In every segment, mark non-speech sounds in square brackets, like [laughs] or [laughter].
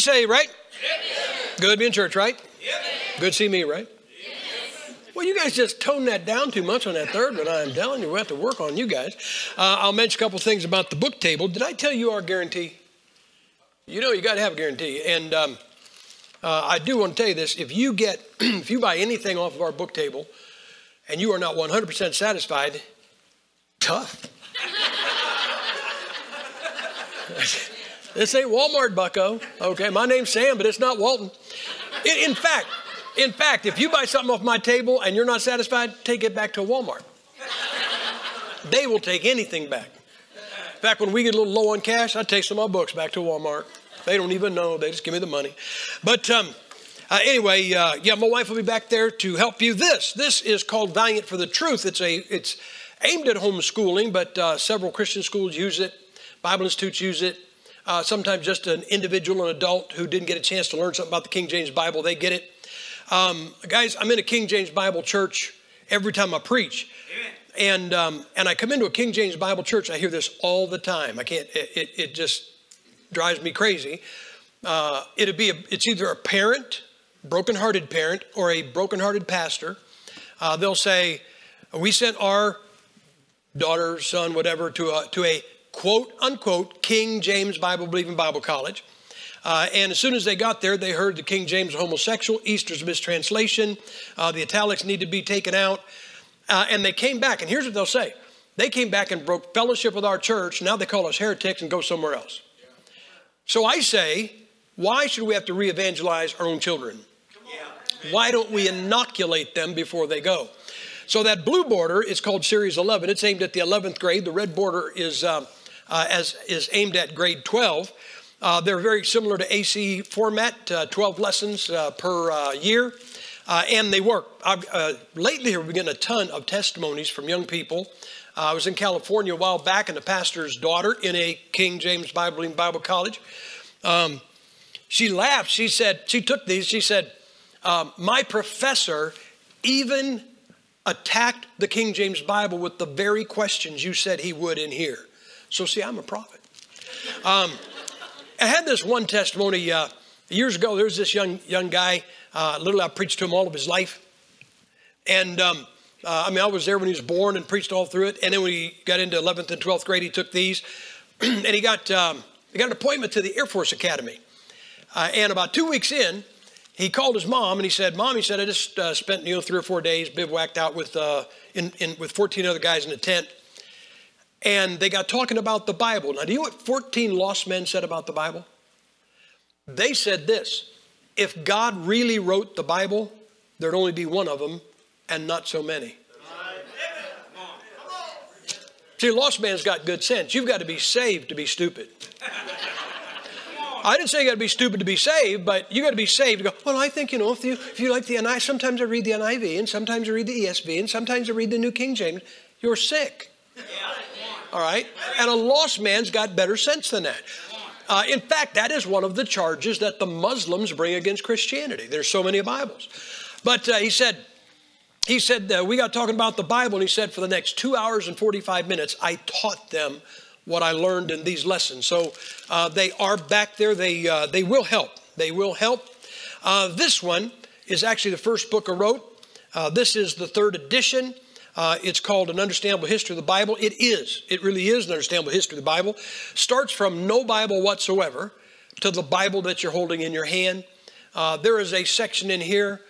say, right? Good to be in church, right? Good to see me, right? Well, you guys just tone that down too much on that third one. I'm telling you, we have to work on you guys. Uh, I'll mention a couple things about the book table. Did I tell you our guarantee? You know, you got to have a guarantee. And um, uh, I do want to tell you this: if you get, [clears throat] if you buy anything off of our book table, and you are not 100% satisfied, tough. [laughs] this ain't Walmart, Bucko. Okay, my name's Sam, but it's not Walton. In, in fact, in fact, if you buy something off my table and you're not satisfied, take it back to Walmart. they will take anything back. In fact, when we get a little low on cash, I take some of my books back to Walmart. They don't even know. They just give me the money. But um, uh, anyway, uh, yeah, my wife will be back there to help you. This, this is called Valiant for the Truth. It's a, it's aimed at homeschooling, but uh, several Christian schools use it. Bible institutes use it. Uh, sometimes just an individual, an adult who didn't get a chance to learn something about the King James Bible, they get it. Um, guys, I'm in a King James Bible church every time I preach. And, um, and I come into a King James Bible church, I hear this all the time. I can't, it, it, it just drives me crazy. Uh, it'd be a, it's either a parent, brokenhearted parent, or a brokenhearted pastor. Uh, they'll say, "We sent our daughter, son, whatever, to a, to a quote unquote King James Bible believing Bible college." Uh, and as soon as they got there, they heard the King James homosexual, Easter's mistranslation, uh, the italics need to be taken out. Uh, and they came back, and here's what they'll say they came back and broke fellowship with our church. Now they call us heretics and go somewhere else. So I say, why should we have to re evangelize our own children? Why don't we inoculate them before they go? So that blue border is called Series 11. It's aimed at the 11th grade. The red border is, uh, uh, as, is aimed at grade 12. Uh, they're very similar to AC format, uh, 12 lessons uh, per uh, year, uh, and they work. Uh, lately, we've getting a ton of testimonies from young people. I was in California a while back, and the pastor's daughter in a King James Bible Bible College, um, she laughed. She said, she took these, she said, um, my professor even attacked the King James Bible with the very questions you said he would in here. So, see, I'm a prophet. Um, I had this one testimony uh, years ago. There was this young young guy. Uh, literally, I preached to him all of his life, and um, uh, I mean, I was there when he was born and preached all through it. And then when he got into 11th and 12th grade, he took these, [clears throat] and he got um, he got an appointment to the Air Force Academy. Uh, and about two weeks in, he called his mom and he said, "Mom," he said, "I just uh, spent you know three or four days bivouacked out with uh, in, in with 14 other guys in a tent." And they got talking about the Bible. Now, do you know what 14 lost men said about the Bible? They said this if God really wrote the Bible, there'd only be one of them and not so many. See, lost man's got good sense. You've got to be saved to be stupid. I didn't say you got to be stupid to be saved, but you got to be saved to go, well, I think, you know, if you, if you like the NIV, sometimes I read the NIV, and sometimes I read the ESV, and sometimes I read the New King James. You're sick. All right? And a lost man's got better sense than that. Uh, in fact, that is one of the charges that the Muslims bring against Christianity. There's so many Bibles. But uh, he said, he said, uh, we got talking about the Bible, and he said, for the next two hours and 45 minutes, I taught them what I learned in these lessons. So uh, they are back there. They, uh, they will help. They will help. Uh, this one is actually the first book I wrote. this is the third edition. Uh, it's called An Understandable History of the Bible. It is. It really is an understandable history of the Bible. Starts from no Bible whatsoever to the Bible that you're holding in your hand. Uh, there is a section in here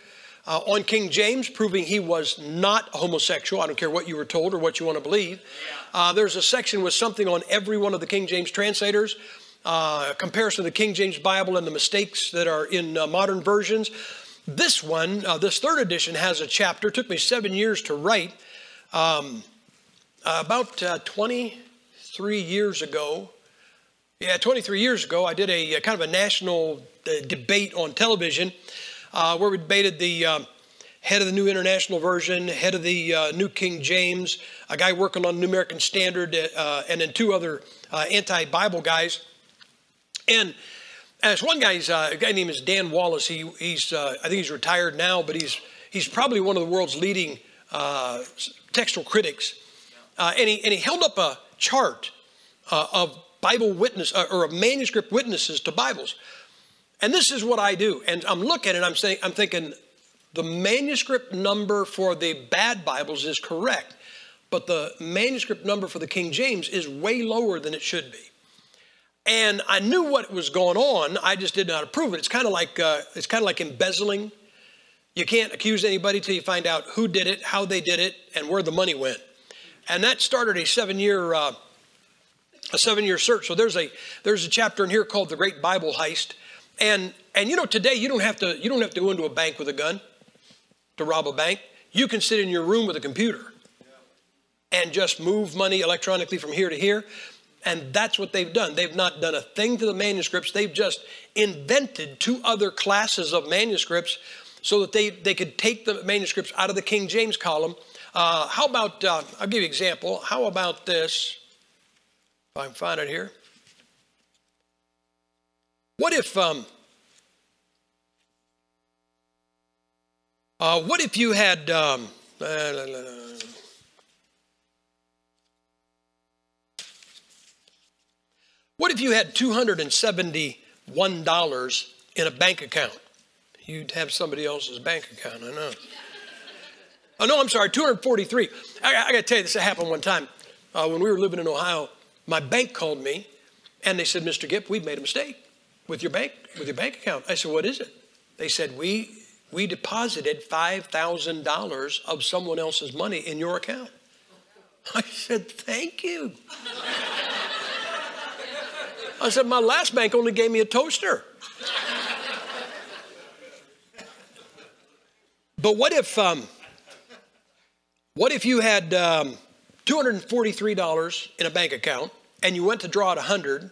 uh, on King James proving he was not homosexual. I don't care what you were told or what you want to believe. Uh, there's a section with something on every one of the King James translators. Uh, comparison of the King James Bible and the mistakes that are in uh, modern versions. This one, uh, this third edition, has a chapter. It took me seven years to write. Um, about uh, 23 years ago, yeah, 23 years ago, I did a, a kind of a national uh, debate on television uh, where we debated the um, head of the New International Version, head of the uh, New King James, a guy working on New American Standard, uh, and then two other uh, anti-Bible guys. And as one guy's a guy named is Dan Wallace. He, he's I think he's retired now, but he's he's probably one of the world's leading uh, textual critics, uh, and, he, and he held up a chart uh, of Bible witness uh, or of manuscript witnesses to Bibles. And this is what I do. And I'm looking and I'm saying, I'm thinking, the manuscript number for the bad Bibles is correct, but the manuscript number for the King James is way lower than it should be. And I knew what was going on. I just did not approve it. It's kind of like uh, it's kind of like embezzling. You can't accuse anybody till you find out who did it, how they did it, and where the money went. And that started a seven-year uh, a seven-year search. So there's a there's a chapter in here called the Great Bible Heist. And and you know today you don't have to you don't have to go into a bank with a gun to rob a bank. You can sit in your room with a computer and just move money electronically from here to here. And that's what they've done. They've not done a thing to the manuscripts. They've just invented two other classes of manuscripts so that they, they could take the manuscripts out of the King James column. Uh, how about, uh, I'll give you an example. How about this? If I can find it here. What if, um, uh, what if you had, um, What if you had $271 in a bank account? You'd have somebody else's bank account, I know. Oh, no, I'm sorry, 243. I, I got to tell you, this happened one time. Uh, when we were living in Ohio, my bank called me and they said, Mr. Gipp, we've made a mistake with your bank, with your bank account. I said, what is it? They said, we, we deposited $5,000 of someone else's money in your account. I said, thank you. I said, My last bank only gave me a toaster. But what if, um, what if you had um, $243 in a bank account and you went to draw it 100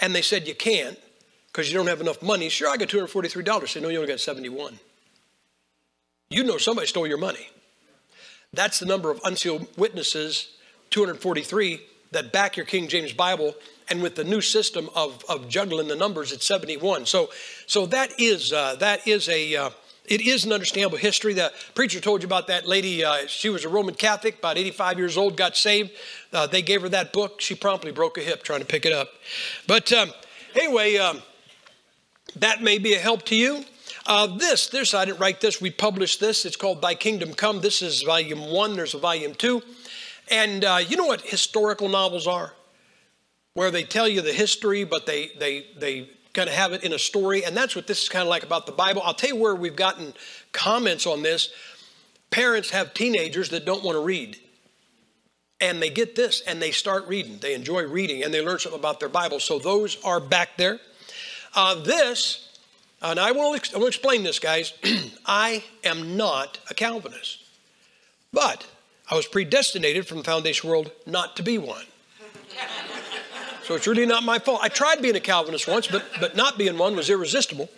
and they said you can't because you don't have enough money? Sure, I got $243. They say, No, you only got 71. You know somebody stole your money. That's the number of uncial witnesses, 243, that back your King James Bible and with the new system of, of juggling the numbers, it's 71. So, so that is uh, that is a uh, it is an understandable history. The preacher told you about that lady. Uh, she was a Roman Catholic, about 85 years old, got saved. Uh, they gave her that book. She promptly broke a hip trying to pick it up. But um, anyway, um, that may be a help to you. Uh, this, this, I didn't write this. We published this. It's called Thy Kingdom Come. This is volume one. There's a volume two. And uh, you know what historical novels are? where they tell you the history, but they, they, they kind of have it in a story. And that's what this is kind of like about the Bible. I'll tell you where we've gotten comments on this. Parents have teenagers that don't want to read. And they get this and they start reading. They enjoy reading and they learn something about their Bible. So those are back there. Uh, this, and I will, I will explain this, guys. [clears throat] I am not a Calvinist, but I was predestinated from the foundation world not to be one. So it's really not my fault. I tried being a Calvinist once, but, but not being one was irresistible.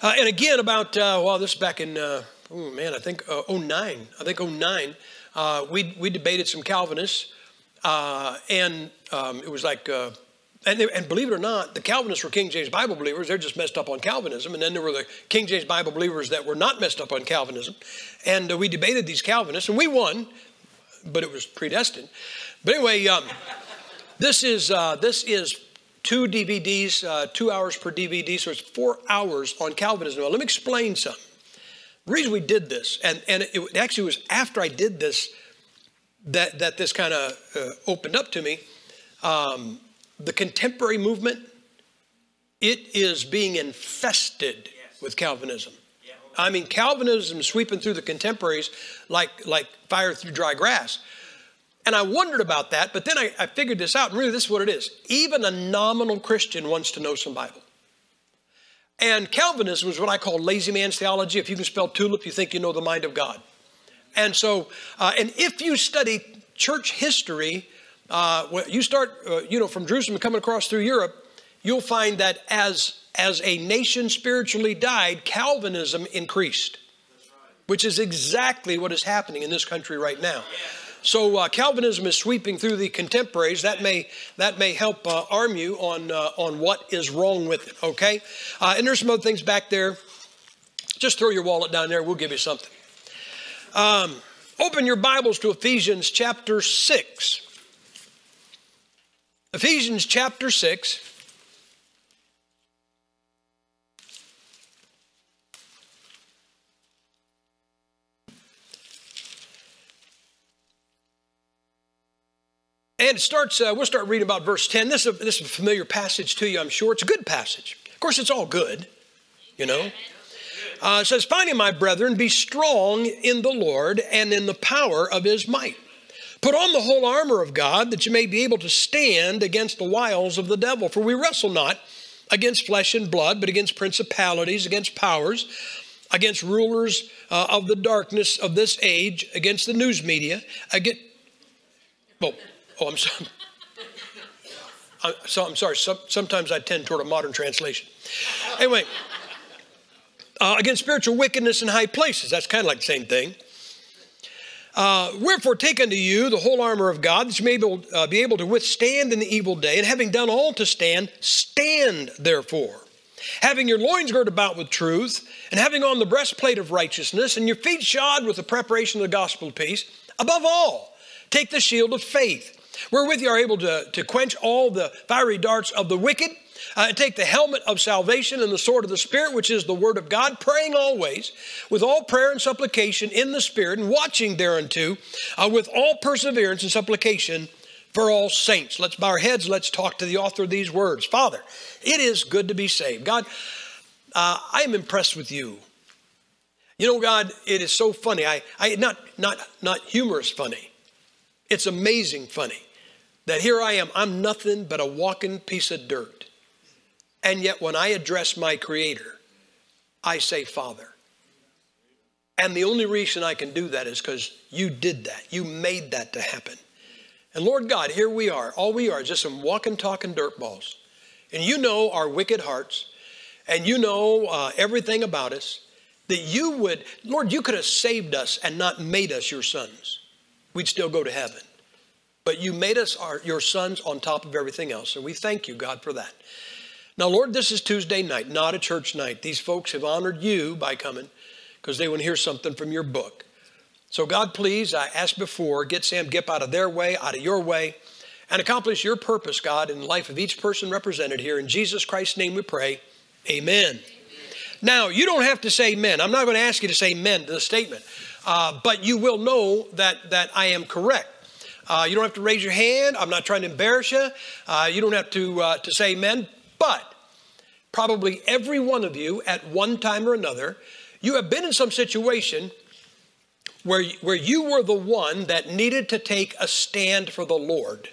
Uh, and again, about, uh, well, this back in, uh, oh man, I think uh, 09. I think 09. Uh, we, we debated some Calvinists, uh, and um, it was like, uh, and, they, and believe it or not, the Calvinists were King James Bible believers. They're just messed up on Calvinism. And then there were the King James Bible believers that were not messed up on Calvinism. And we debated these Calvinists, and we won, but it was predestined. But anyway, um, this is uh, this is two DVDs, uh, two hours per DVD, so it's four hours on Calvinism. Now, let me explain something. The reason we did this, and, and it actually was after I did this that, that this kind of uh, opened up to me. Um, the contemporary movement, it is being infested yes. with Calvinism. Yeah. I mean, Calvinism sweeping through the contemporaries like, like fire through dry grass. And I wondered about that, but then I, I figured this out, and really this is what it is. Even a nominal Christian wants to know some Bible. And Calvinism is what I call lazy man's theology. If you can spell tulip, you think you know the mind of God. And so, uh, and if you study church history, uh, you start, uh, you know, from Jerusalem coming across through Europe, you'll find that as as a nation spiritually died, Calvinism increased, which is exactly what is happening in this country right now. So uh, Calvinism is sweeping through the contemporaries. That may that may help uh, arm you on uh, on what is wrong with it. Okay, uh, and there's some other things back there. Just throw your wallet down there. We'll give you something. Um, open your Bibles to Ephesians chapter six. Ephesians chapter six. And it starts, uh, we'll start reading about verse 10. This is, a, this is a familiar passage to you, I'm sure. It's a good passage. Of course, it's all good, you know. Uh, it says, Finally, my brethren, be strong in the Lord and in the power of his might. Put on the whole armor of God that you may be able to stand against the wiles of the devil. For we wrestle not against flesh and blood, but against principalities, against powers, against rulers uh, of the darkness of this age, against the news media, against. Oh, oh I'm sorry. [laughs] I'm, so, I'm sorry. sometimes I tend toward a modern translation. Anyway, uh, against spiritual wickedness in high places. That's kind of like the same thing. Uh, Wherefore, take unto you the whole armor of God, that you may be able, uh, be able to withstand in the evil day, and having done all to stand, stand therefore. Having your loins girt about with truth, and having on the breastplate of righteousness, and your feet shod with the preparation of the gospel of peace. Above all, take the shield of faith, wherewith you are able to, to quench all the fiery darts of the wicked uh, take the helmet of salvation and the sword of the Spirit, which is the word of God, praying always with all prayer and supplication in the Spirit, and watching thereunto uh, with all perseverance and supplication for all saints. Let's bow our heads. Let's talk to the author of these words. Father, it is good to be saved. God, uh, I am impressed with you. You know, God, it is so funny. I, I not not not humorous funny. It's amazing funny that here I am. I'm nothing but a walking piece of dirt. And yet, when I address my Creator, I say, Father. And the only reason I can do that is because you did that. You made that to happen. And Lord God, here we are. All we are is just some walking, talking dirt balls. And you know our wicked hearts, and you know uh, everything about us. That you would, Lord, you could have saved us and not made us your sons. We'd still go to heaven. But you made us our, your sons on top of everything else. And we thank you, God, for that. Now, Lord, this is Tuesday night, not a church night. These folks have honored you by coming because they want to hear something from your book. So, God, please, I asked before, get Sam Gipp out of their way, out of your way, and accomplish your purpose, God, in the life of each person represented here. In Jesus Christ's name we pray. Amen. amen. Now, you don't have to say amen. I'm not going to ask you to say amen to the statement, uh, but you will know that, that I am correct. Uh, you don't have to raise your hand. I'm not trying to embarrass you. Uh, you don't have to, uh, to say amen. But probably every one of you at one time or another, you have been in some situation where, where you were the one that needed to take a stand for the Lord.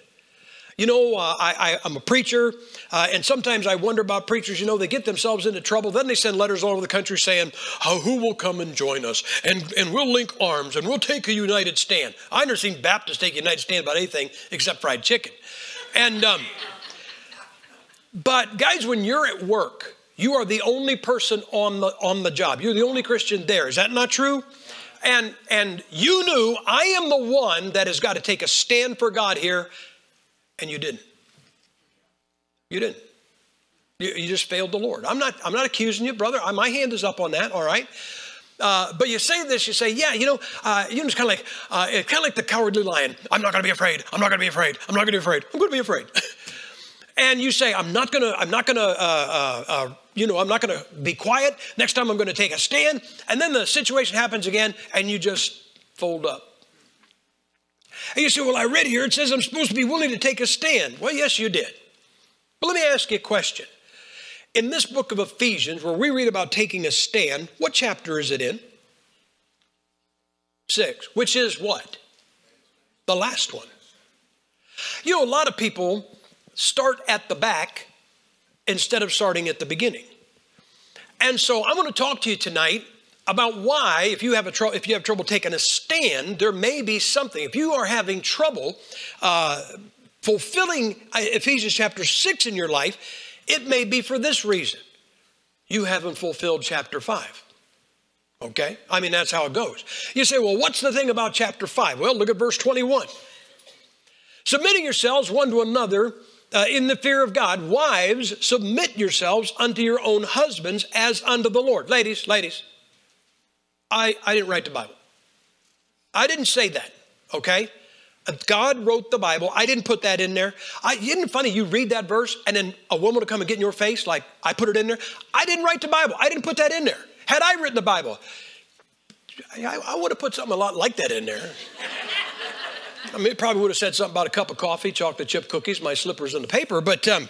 You know, uh, I, am a preacher, uh, and sometimes I wonder about preachers. You know, they get themselves into trouble. Then they send letters all over the country saying, oh, Who will come and join us? And, and we'll link arms and we'll take a united stand. I've never seen Baptists take a united stand about anything except fried chicken. And, um, but guys, when you're at work, you are the only person on the on the job. You're the only Christian there. Is that not true? And and you knew I am the one that has got to take a stand for God here, and you didn't. You didn't. You, you just failed the Lord. I'm not I'm not accusing you, brother. My hand is up on that. All right. Uh, but you say this, you say, yeah, you know, uh, you know, it's kind of like, uh, kind of like the cowardly lion. I'm not going to be afraid. I'm not going to be afraid. I'm not going to be afraid. I'm going to be afraid. [laughs] and you say, I'm not gonna, I'm not gonna, uh, uh, uh, you know, I'm not gonna be quiet. Next time I'm gonna take a stand. And then the situation happens again and you just fold up. And you say, Well, I read here, it says I'm supposed to be willing to take a stand. Well, yes, you did. But let me ask you a question. In this book of Ephesians, where we read about taking a stand, what chapter is it in? Six, which is what? The last one. You know, a lot of people start at the back instead of starting at the beginning. And so I'm going to talk to you tonight about why, if you have a tr- if you have trouble taking a stand, there may be something. If you are having trouble uh, fulfilling uh, Ephesians chapter six in your life, it may be for this reason: you haven't fulfilled chapter five. Okay, I mean that's how it goes. You say, well, what's the thing about chapter five? Well, look at verse twenty-one. Submitting yourselves one to another uh, in the fear of God, wives, submit yourselves unto your own husbands as unto the Lord. Ladies, ladies, I, I didn't write the Bible. I didn't say that, okay? God wrote the Bible. I didn't put that in there. I, isn't it funny? You read that verse and then a woman will come and get in your face like I put it in there. I didn't write the Bible. I didn't put that in there. Had I written the Bible, I, I would have put something a lot like that in there. I mean, it probably would have said something about a cup of coffee, chocolate chip cookies, my slippers in the paper, but um,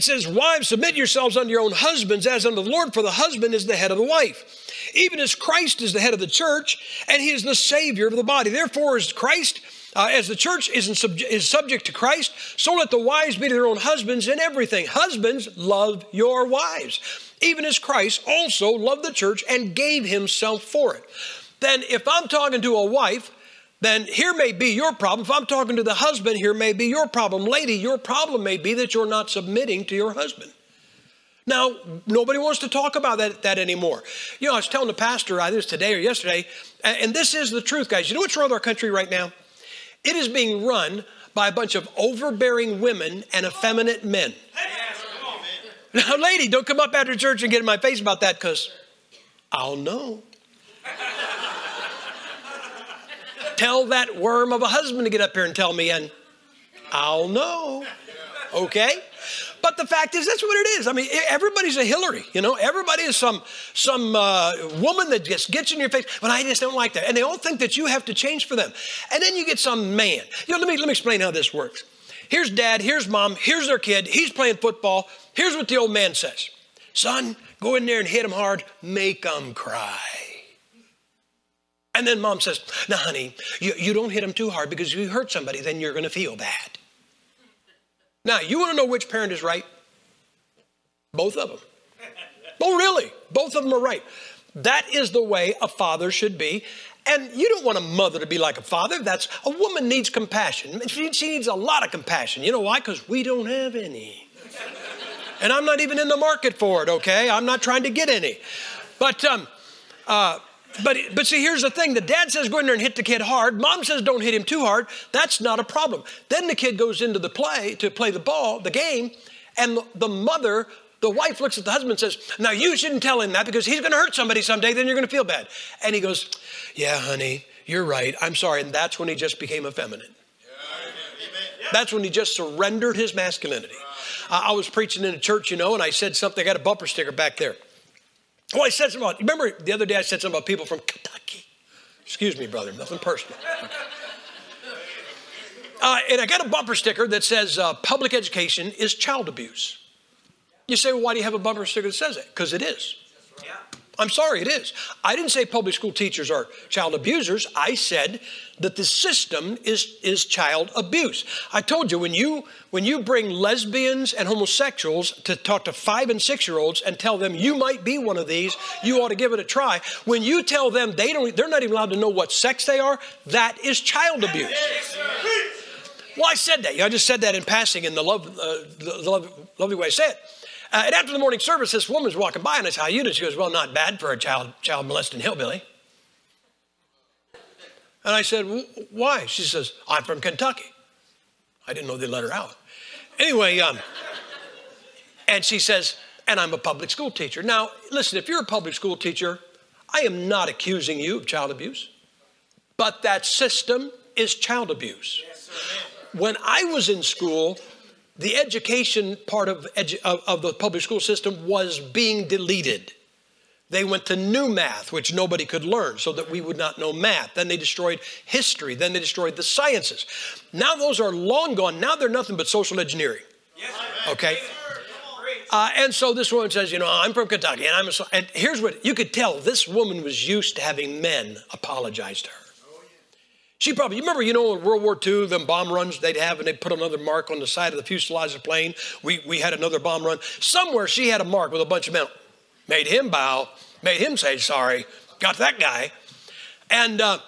it says, Wives, submit yourselves unto your own husbands as unto the Lord, for the husband is the head of the wife. Even as Christ is the head of the church, and he is the Savior of the body. Therefore, as Christ, uh, as the church is, sub- is subject to Christ, so let the wives be to their own husbands in everything. Husbands, love your wives, even as Christ also loved the church and gave himself for it. Then, if I'm talking to a wife, then here may be your problem. If I'm talking to the husband, here may be your problem. Lady, your problem may be that you're not submitting to your husband. Now, nobody wants to talk about that, that anymore. You know, I was telling the pastor either today or yesterday, and this is the truth, guys. You know what's wrong with our country right now? It is being run by a bunch of overbearing women and effeminate men. Now, lady, don't come up after church and get in my face about that because I'll know. Tell that worm of a husband to get up here and tell me, and I'll know. Okay? But the fact is, that's what it is. I mean, everybody's a Hillary, you know. Everybody is some some uh, woman that just gets in your face. But I just don't like that, and they all think that you have to change for them. And then you get some man. You know, let me let me explain how this works. Here's dad. Here's mom. Here's their kid. He's playing football. Here's what the old man says: Son, go in there and hit him hard. Make them cry. And then mom says, Now, honey, you, you don't hit them too hard because if you hurt somebody, then you're going to feel bad. Now, you want to know which parent is right? Both of them. Oh, really? Both of them are right. That is the way a father should be. And you don't want a mother to be like a father. That's a woman needs compassion. She, she needs a lot of compassion. You know why? Because we don't have any. and I'm not even in the market for it, okay? I'm not trying to get any. But um, uh, but, but see, here's the thing. The dad says, go in there and hit the kid hard. Mom says, don't hit him too hard. That's not a problem. Then the kid goes into the play to play the ball, the game, and the mother, the wife looks at the husband and says, now you shouldn't tell him that because he's going to hurt somebody someday, then you're going to feel bad. And he goes, yeah, honey, you're right. I'm sorry. And that's when he just became effeminate. That's when he just surrendered his masculinity. I was preaching in a church, you know, and I said something. I got a bumper sticker back there. Oh, I said something about, remember the other day I said something about people from Kentucky. Excuse me, brother, nothing personal. [laughs] Uh, and I got a bumper sticker that says uh, public education is child abuse. You say, well, why do you have a bumper sticker that says it? Because it is. I'm sorry, it is. I didn't say public school teachers are child abusers. I said that the system is, is child abuse. I told you when you when you bring lesbians and homosexuals to talk to five and six year olds and tell them you might be one of these, you ought to give it a try. When you tell them they don't, they're not even allowed to know what sex they are. That is child abuse. Well, I said that. I just said that in passing in the love, uh, the, love, lovely way I said it. Uh, and after the morning service, this woman's walking by and I said, How you doing? She goes, Well, not bad for a child, child molesting hillbilly. And I said, Why? She says, I'm from Kentucky. I didn't know they let her out. Anyway, um, and she says, And I'm a public school teacher. Now, listen, if you're a public school teacher, I am not accusing you of child abuse, but that system is child abuse. Yes, when I was in school, the education part of, edu- of, of the public school system was being deleted. They went to new math, which nobody could learn, so that we would not know math. Then they destroyed history. Then they destroyed the sciences. Now those are long gone. Now they're nothing but social engineering. Okay? Uh, and so this woman says, You know, I'm from Kentucky, and I'm a. And here's what you could tell this woman was used to having men apologize to her. She probably, you remember, you know, in World War II, them bomb runs they'd have and they'd put another mark on the side of the fuselage of the plane. We, we had another bomb run. Somewhere she had a mark with a bunch of men. Made him bow, made him say sorry, got that guy. And, uh,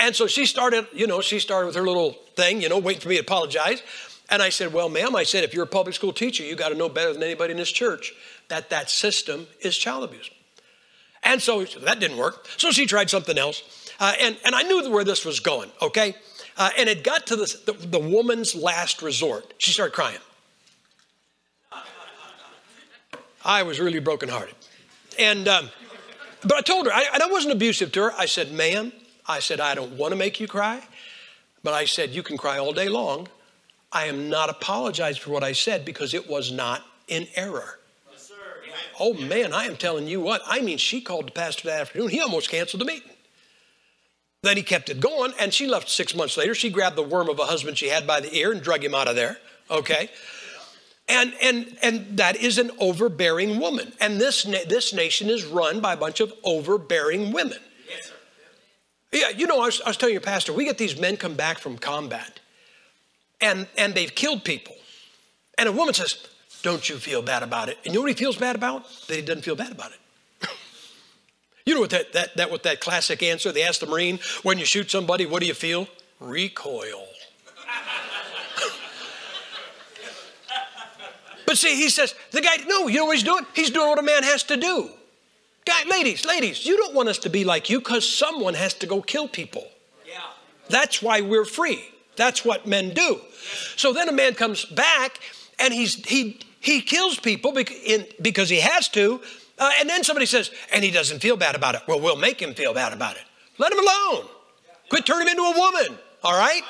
and so she started, you know, she started with her little thing, you know, waiting for me to apologize. And I said, well, ma'am, I said, if you're a public school teacher, you got to know better than anybody in this church that that system is child abuse. And so that didn't work. So she tried something else. Uh, and, and I knew where this was going, okay? Uh, and it got to the, the, the woman's last resort. She started crying. I was really brokenhearted. And, um, but I told her, I, I wasn't abusive to her. I said, ma'am, I said, I don't want to make you cry, but I said, you can cry all day long. I am not apologizing for what I said because it was not in error. Yes, oh man, I am telling you what. I mean, she called the pastor that afternoon. He almost canceled the meeting. Then he kept it going, and she left six months later. She grabbed the worm of a husband she had by the ear and drug him out of there. Okay? And, and, and that is an overbearing woman. And this, na- this nation is run by a bunch of overbearing women. Yes, yeah, you know, I was, I was telling your pastor, we get these men come back from combat and, and they've killed people. And a woman says, Don't you feel bad about it? And you know what he feels bad about? That he doesn't feel bad about it. You know what that, that, that, what that classic answer they asked the Marine, when you shoot somebody, what do you feel? Recoil. [laughs] But see, he says, the guy, no, you know what he's doing? He's doing what a man has to do. Guy, ladies, ladies, you don't want us to be like you because someone has to go kill people. Yeah. That's why we're free. That's what men do. So then a man comes back and he's, he, he kills people because he has to. Uh, and then somebody says, and he doesn't feel bad about it. Well, we'll make him feel bad about it. Let him alone. Quit turning him into a woman. All right?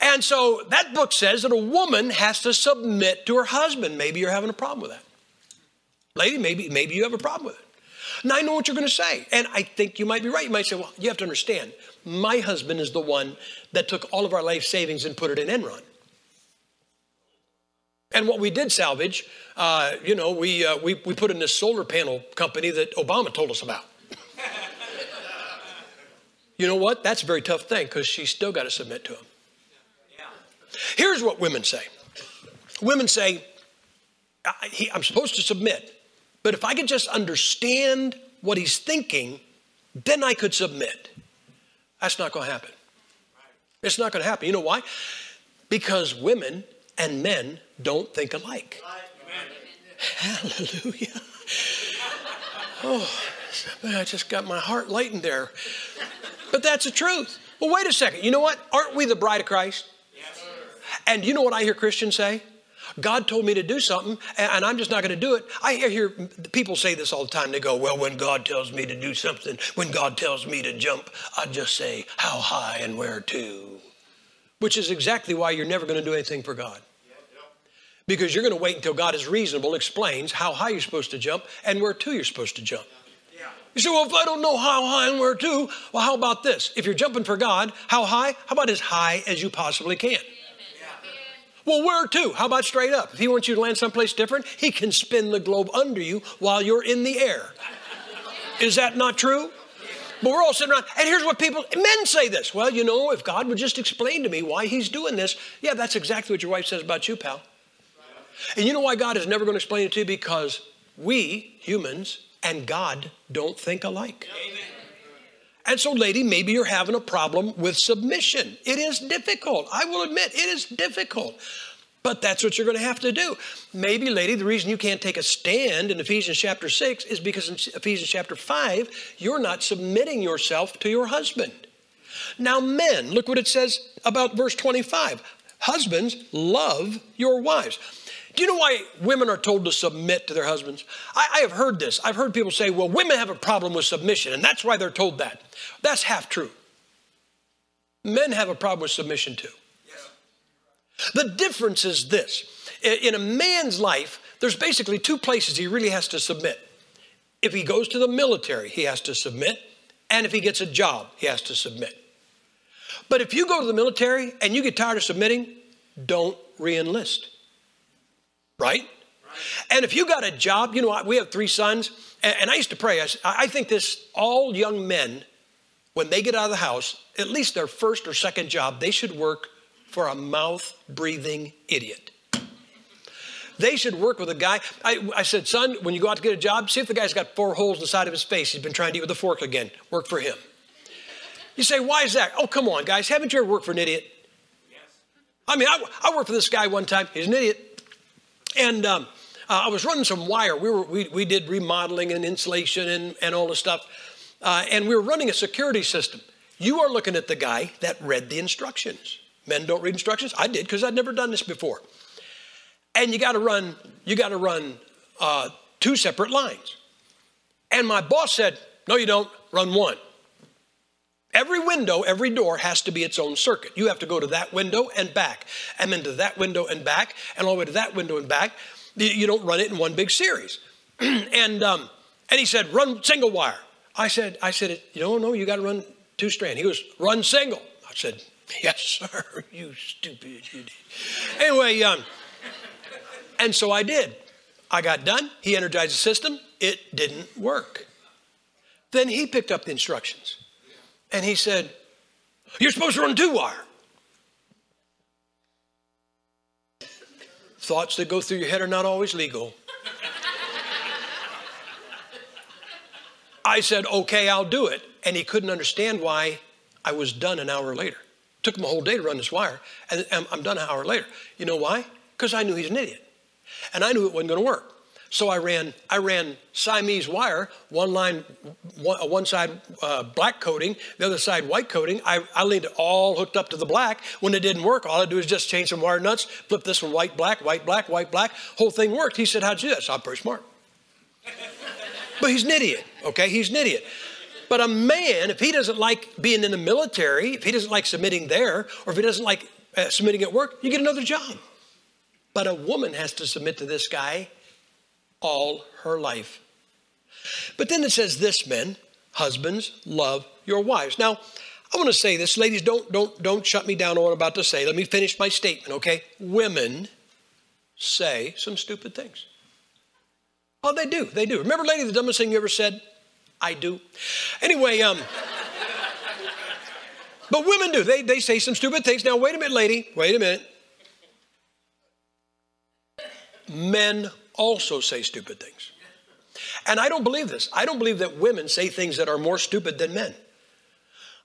And so that book says that a woman has to submit to her husband. Maybe you're having a problem with that. Lady, maybe, maybe you have a problem with it. Now I know what you're going to say. And I think you might be right. You might say, well, you have to understand, my husband is the one that took all of our life savings and put it in Enron. And what we did salvage, uh, you know, we, uh, we, we put in this solar panel company that Obama told us about. [laughs] you know what? That's a very tough thing because she's still got to submit to him. Here's what women say women say, I'm supposed to submit, but if I could just understand what he's thinking, then I could submit. That's not going to happen. It's not going to happen. You know why? Because women and men don't think alike. Hallelujah. Oh, I just got my heart lightened there. But that's the truth. Well, wait a second. You know what? Aren't we the bride of Christ? And you know what I hear Christians say? God told me to do something and I'm just not going to do it. I hear people say this all the time. They go, Well, when God tells me to do something, when God tells me to jump, I just say, How high and where to? Which is exactly why you're never going to do anything for God. Because you're going to wait until God is reasonable, explains how high you're supposed to jump and where to you're supposed to jump. You say, well, if I don't know how high and where to, well, how about this? If you're jumping for God, how high? How about as high as you possibly can? Yeah. Well, where to? How about straight up? If he wants you to land someplace different, he can spin the globe under you while you're in the air. Is that not true? But we're all sitting around, and here's what people, men say this. Well, you know, if God would just explain to me why he's doing this, yeah, that's exactly what your wife says about you, pal. And you know why God is never going to explain it to you? Because we, humans, and God don't think alike. Amen. And so, lady, maybe you're having a problem with submission. It is difficult. I will admit, it is difficult. But that's what you're going to have to do. Maybe, lady, the reason you can't take a stand in Ephesians chapter 6 is because in Ephesians chapter 5, you're not submitting yourself to your husband. Now, men, look what it says about verse 25. Husbands, love your wives. Do you know why women are told to submit to their husbands? I, I, have heard this. I've heard people say, well, women have a problem with submission, and that's why they're told that. That's half true. Men have a problem with submission too. The difference is this in a man's life, there's basically two places he really has to submit. If he goes to the military, he has to submit, and if he gets a job, he has to submit. But if you go to the military and you get tired of submitting, don't re enlist right? And if you got a job, you know, I we have three sons, and I used to pray. I think this all young men, when they get out of the house, at least their first or second job, they should work for a mouth breathing idiot. They should work with a guy. I, I, said, son, when you go out to get a job, see if the guy's got four holes in the side of his face. He's been trying to eat with a fork again. Work for him. You say, why is that? Oh, come on, guys. Haven't you ever worked for an idiot? Yes. I mean, I, I worked for this guy one time. He's an idiot. And um, uh, I was running some wire. We, were, we, we did remodeling and insulation and, and all the stuff. Uh, and we were running a security system. You are looking at the guy that read the instructions. Men don't read instructions. I did because I'd never done this before. And you got to run. You got to run uh, two separate lines. And my boss said, "No, you don't. Run one." Every window, every door has to be its own circuit. You have to go to that window and back, and then to that window and back, and all the way to that window and back. You don't run it in one big series. [clears throat] and um, and he said, run single wire. I said, I said, no, no, you got to run two strand. He goes, run single. I said, yes, [laughs] sir, you stupid idiot. Anyway, um, and so I did. I got done. He energized the system. It didn't work. Then he picked up the instructions and he said, You're supposed to run two wire. Thoughts that go through your head are not always legal. I said, Okay, I'll do it. And he couldn't understand why I was done an hour later. It took him a whole day to run this wire, and I'm done an hour later. You know why? Because I knew he's an idiot. And I knew it wasn't going to work. So I ran, I ran Siamese wire, one line, one, uh, one side uh, black coating, the other side white coating. I, I leaned it all hooked up to the black. When it didn't work, all I do is just change some wire nuts, flip this one white, black, white, black, white, black. Whole thing worked. He said, how'd you do that? So I'm pretty smart. [laughs] but he's an idiot, okay? He's an idiot. But a man, if he doesn't like being in the military, if he doesn't like submitting there, or if he doesn't like uh, submitting at work, you get another job. But a woman has to submit to this guy all her life. But then it says this, men, husbands, love your wives. Now, I want to say this, ladies, don't don't don't shut me down on what I'm about to say. Let me finish my statement, okay? Women say some stupid things. Oh, they do, they do. Remember, lady, the dumbest thing you ever said? I do. Anyway, um, [laughs] but women do. They they say some stupid things. Now, wait a minute, lady. Wait a minute. men also say stupid things. And I don't believe this. I don't believe that women say things that are more stupid than men.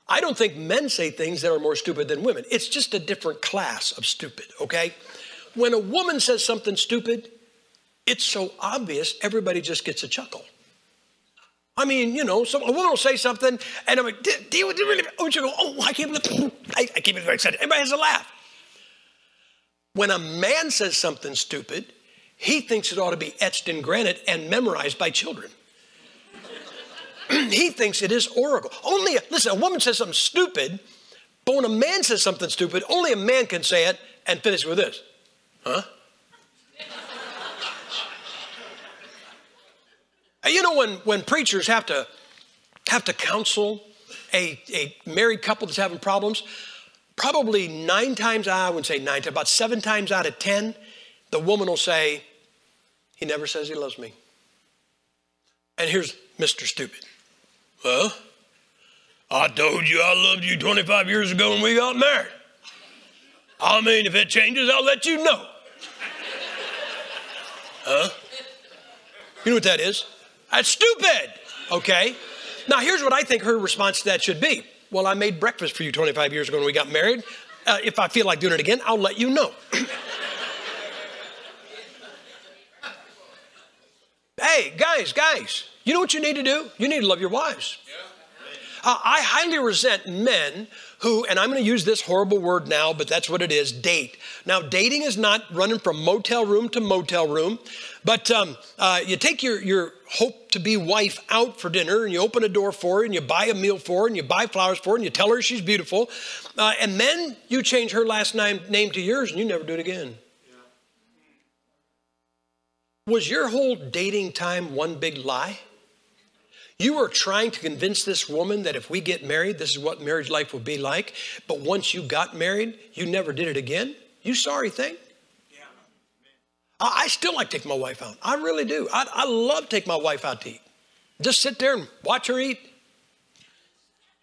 I don't think men say things that are more stupid than women. It's just a different class of stupid, okay? When a woman says something stupid, it's so obvious, everybody just gets a chuckle. I mean, you know, a woman will say something, and I'm like, do, do you really? Oh, you go, oh, I can't believe, [clears throat] I, I can't believe excited. Everybody has a laugh. When a man says something stupid, he thinks it ought to be etched in granite and memorized by children. [clears throat] he thinks it is oracle. Only, a, listen, a woman says something stupid, but when a man says something stupid, only a man can say it and finish with this. Huh? [laughs] you know, when, when preachers have to, have to counsel a, a married couple that's having problems, probably nine times, I wouldn't say nine, about seven times out of 10, the woman will say, he never says he loves me. And here's Mr. Stupid. Well, I told you I loved you 25 years ago when we got married. I mean, if it changes, I'll let you know. Huh? You know what that is? That's stupid. Okay. Now, here's what I think her response to that should be. Well, I made breakfast for you 25 years ago when we got married. Uh, if I feel like doing it again, I'll let you know. Hey, guys, guys, you know what you need to do? You need to love your wives. Uh, I highly resent men who, and I'm going to use this horrible word now, but that's what it is date. Now, dating is not running from motel room to motel room, but um, uh, you take your, your hope to be wife out for dinner and you open a door for her and you buy a meal for her and you buy flowers for her and you tell her she's beautiful, uh, and then you change her last name, name to yours and you never do it again. Was your whole dating time one big lie? You were trying to convince this woman that if we get married, this is what marriage life will be like. But once you got married, you never did it again. You sorry thing. I, I still like take my wife out. I really do. I, I love take my wife out to eat. Just sit there and watch her eat.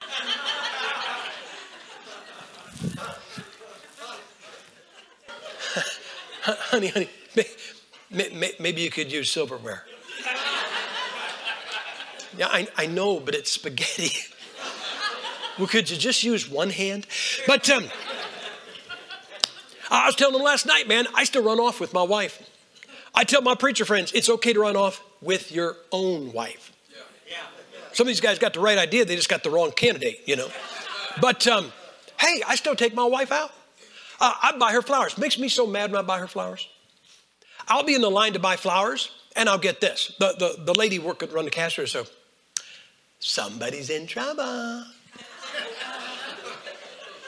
[laughs] honey, honey, Maybe you could use silverware. Yeah, I, I know, but it's spaghetti. [laughs] well, could you just use one hand? But um, I was telling them last night, man, I still run off with my wife. I tell my preacher friends, it's okay to run off with your own wife. Some of these guys got the right idea, they just got the wrong candidate, you know. But um, hey, I still take my wife out. Uh, I buy her flowers. Makes me so mad when I buy her flowers. I'll be in the line to buy flowers, and I'll get this. The, the, the lady working run the cash register, so somebody's in trouble.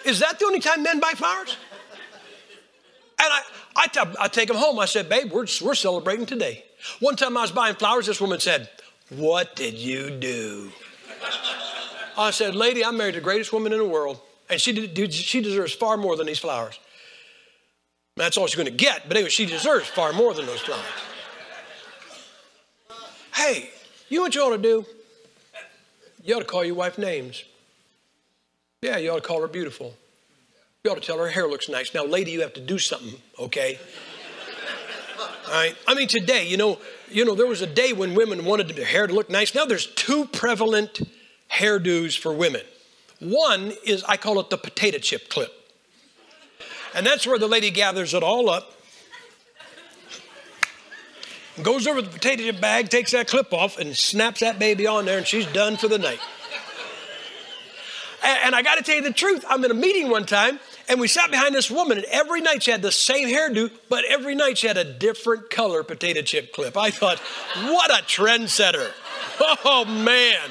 Is that the only time men buy flowers? And I, I, t- I take them home. I said, babe, we're, we're celebrating today. One time I was buying flowers, this woman said, What did you do? I said, Lady, I married the greatest woman in the world, and she, did, she deserves far more than these flowers. That's all she's going to get, but anyway, she deserves far more than those flowers. Hey, you know what you ought to do? You ought to call your wife names. Yeah, you ought to call her beautiful. You ought to tell her her hair looks nice. Now, lady, you have to do something, okay? All right. I mean, today, you know, you know, there was a day when women wanted their hair to look nice. Now there's two prevalent hairdos for women. One is I call it the potato chip clip. And that's where the lady gathers it all up, goes over the potato chip bag, takes that clip off, and snaps that baby on there, and she's done for the night. And, and I got to tell you the truth. I'm in a meeting one time, and we sat behind this woman, and every night she had the same hairdo, but every night she had a different color potato chip clip. I thought, what a trendsetter. Oh, man.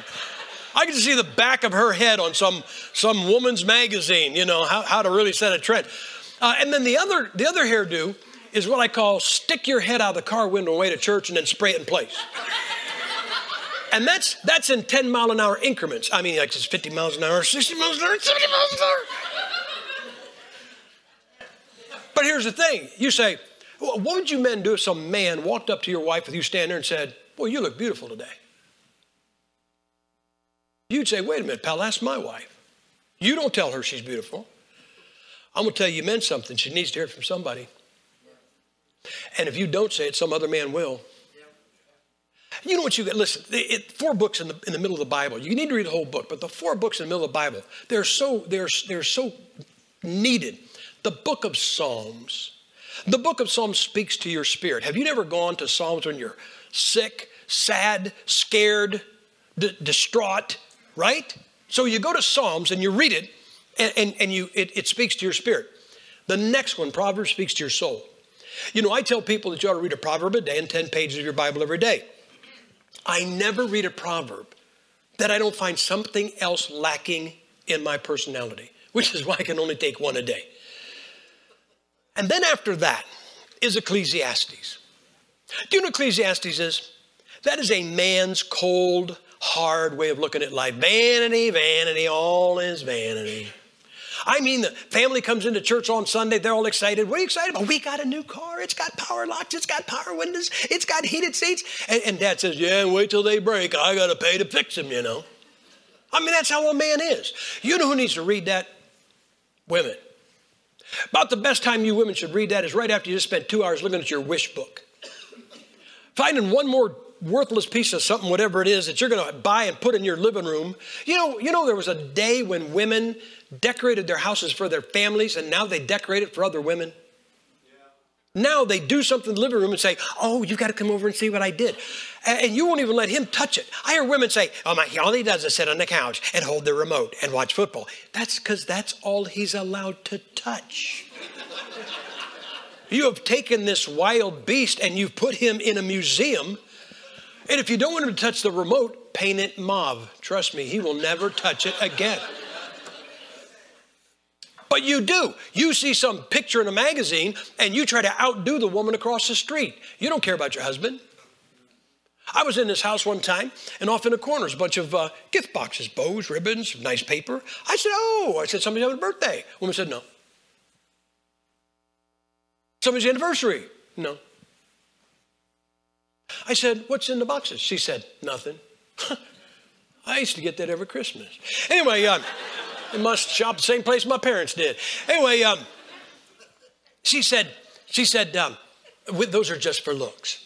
I could see the back of her head on some, some woman's magazine, you know, how, how to really set a trend. Uh, and then the other, the other hairdo is what I call stick your head out of the car window away to church and then spray it in place. and that's, that's in 10 mile an hour increments. I mean, like it's 50 miles an hour, 60 miles an hour, 70 miles an hour. But here's the thing you say, what would you men do if some man walked up to your wife with you standing there and said, Boy, you look beautiful today? You'd say, Wait a minute, pal, that's my wife. You don't tell her she's beautiful. I'm going to tell you, meant something. She needs to hear from somebody. And if you don't say it, some other man will. You know what you get? Listen, it, four books in the, in the middle of the Bible. You need to read the whole book, but the four books in the middle of the Bible, they're so, they're, they're so needed. The book of Psalms. The book of Psalms speaks to your spirit. Have you never gone to Psalms when you're sick, sad, scared, d- distraught, right? So you go to Psalms and you read it, and, and, and you, it, it speaks to your spirit. The next one, Proverbs, speaks to your soul. You know, I tell people that you ought to read a proverb a day and 10 pages of your Bible every day. I never read a proverb that I don't find something else lacking in my personality, which is why I can only take one a day. And then after that is Ecclesiastes. Do you know Ecclesiastes is? That is a man's cold, hard way of looking at life. Vanity, vanity, all is vanity. I mean, the family comes into church on Sunday, they're all excited. You excited about? We got a new car. It's got power locks, it's got power windows, it's got heated seats. And, and dad says, Yeah, wait till they break. I got to pay to fix them, you know. I mean, that's how a man is. You know who needs to read that? Women. About the best time you women should read that is right after you just spent two hours looking at your wish book. Finding one more worthless piece of something, whatever it is, that you're going to buy and put in your living room. You know, you know, there was a day when women decorated their houses for their families, and now they decorate it for other women. Now they do something in the living room and say, Oh, you got to come over and see what I did. And you won't even let him touch it. I hear women say, Oh, my, all he does is sit on the couch and hold the remote and watch football. That's because that's all he's allowed to touch. [laughs] you have taken this wild beast and you've put him in a museum. And if you don't want him to touch the remote, paint it mauve. Trust me, he will never touch it again. But you do. You see some picture in a magazine and you try to outdo the woman across the street. You don't care about your husband. I was in this house one time, and off in the corner is a bunch of uh, gift boxes, bows, ribbons, nice paper. I said, Oh, I said, somebody's having a birthday. Woman said, No. Somebody's anniversary. No. I said, What's in the boxes? She said, Nothing. [laughs] I used to get that every Christmas. Anyway, um, must shop the same place my parents did. Anyway, um, she said, she said, um, those are just for looks.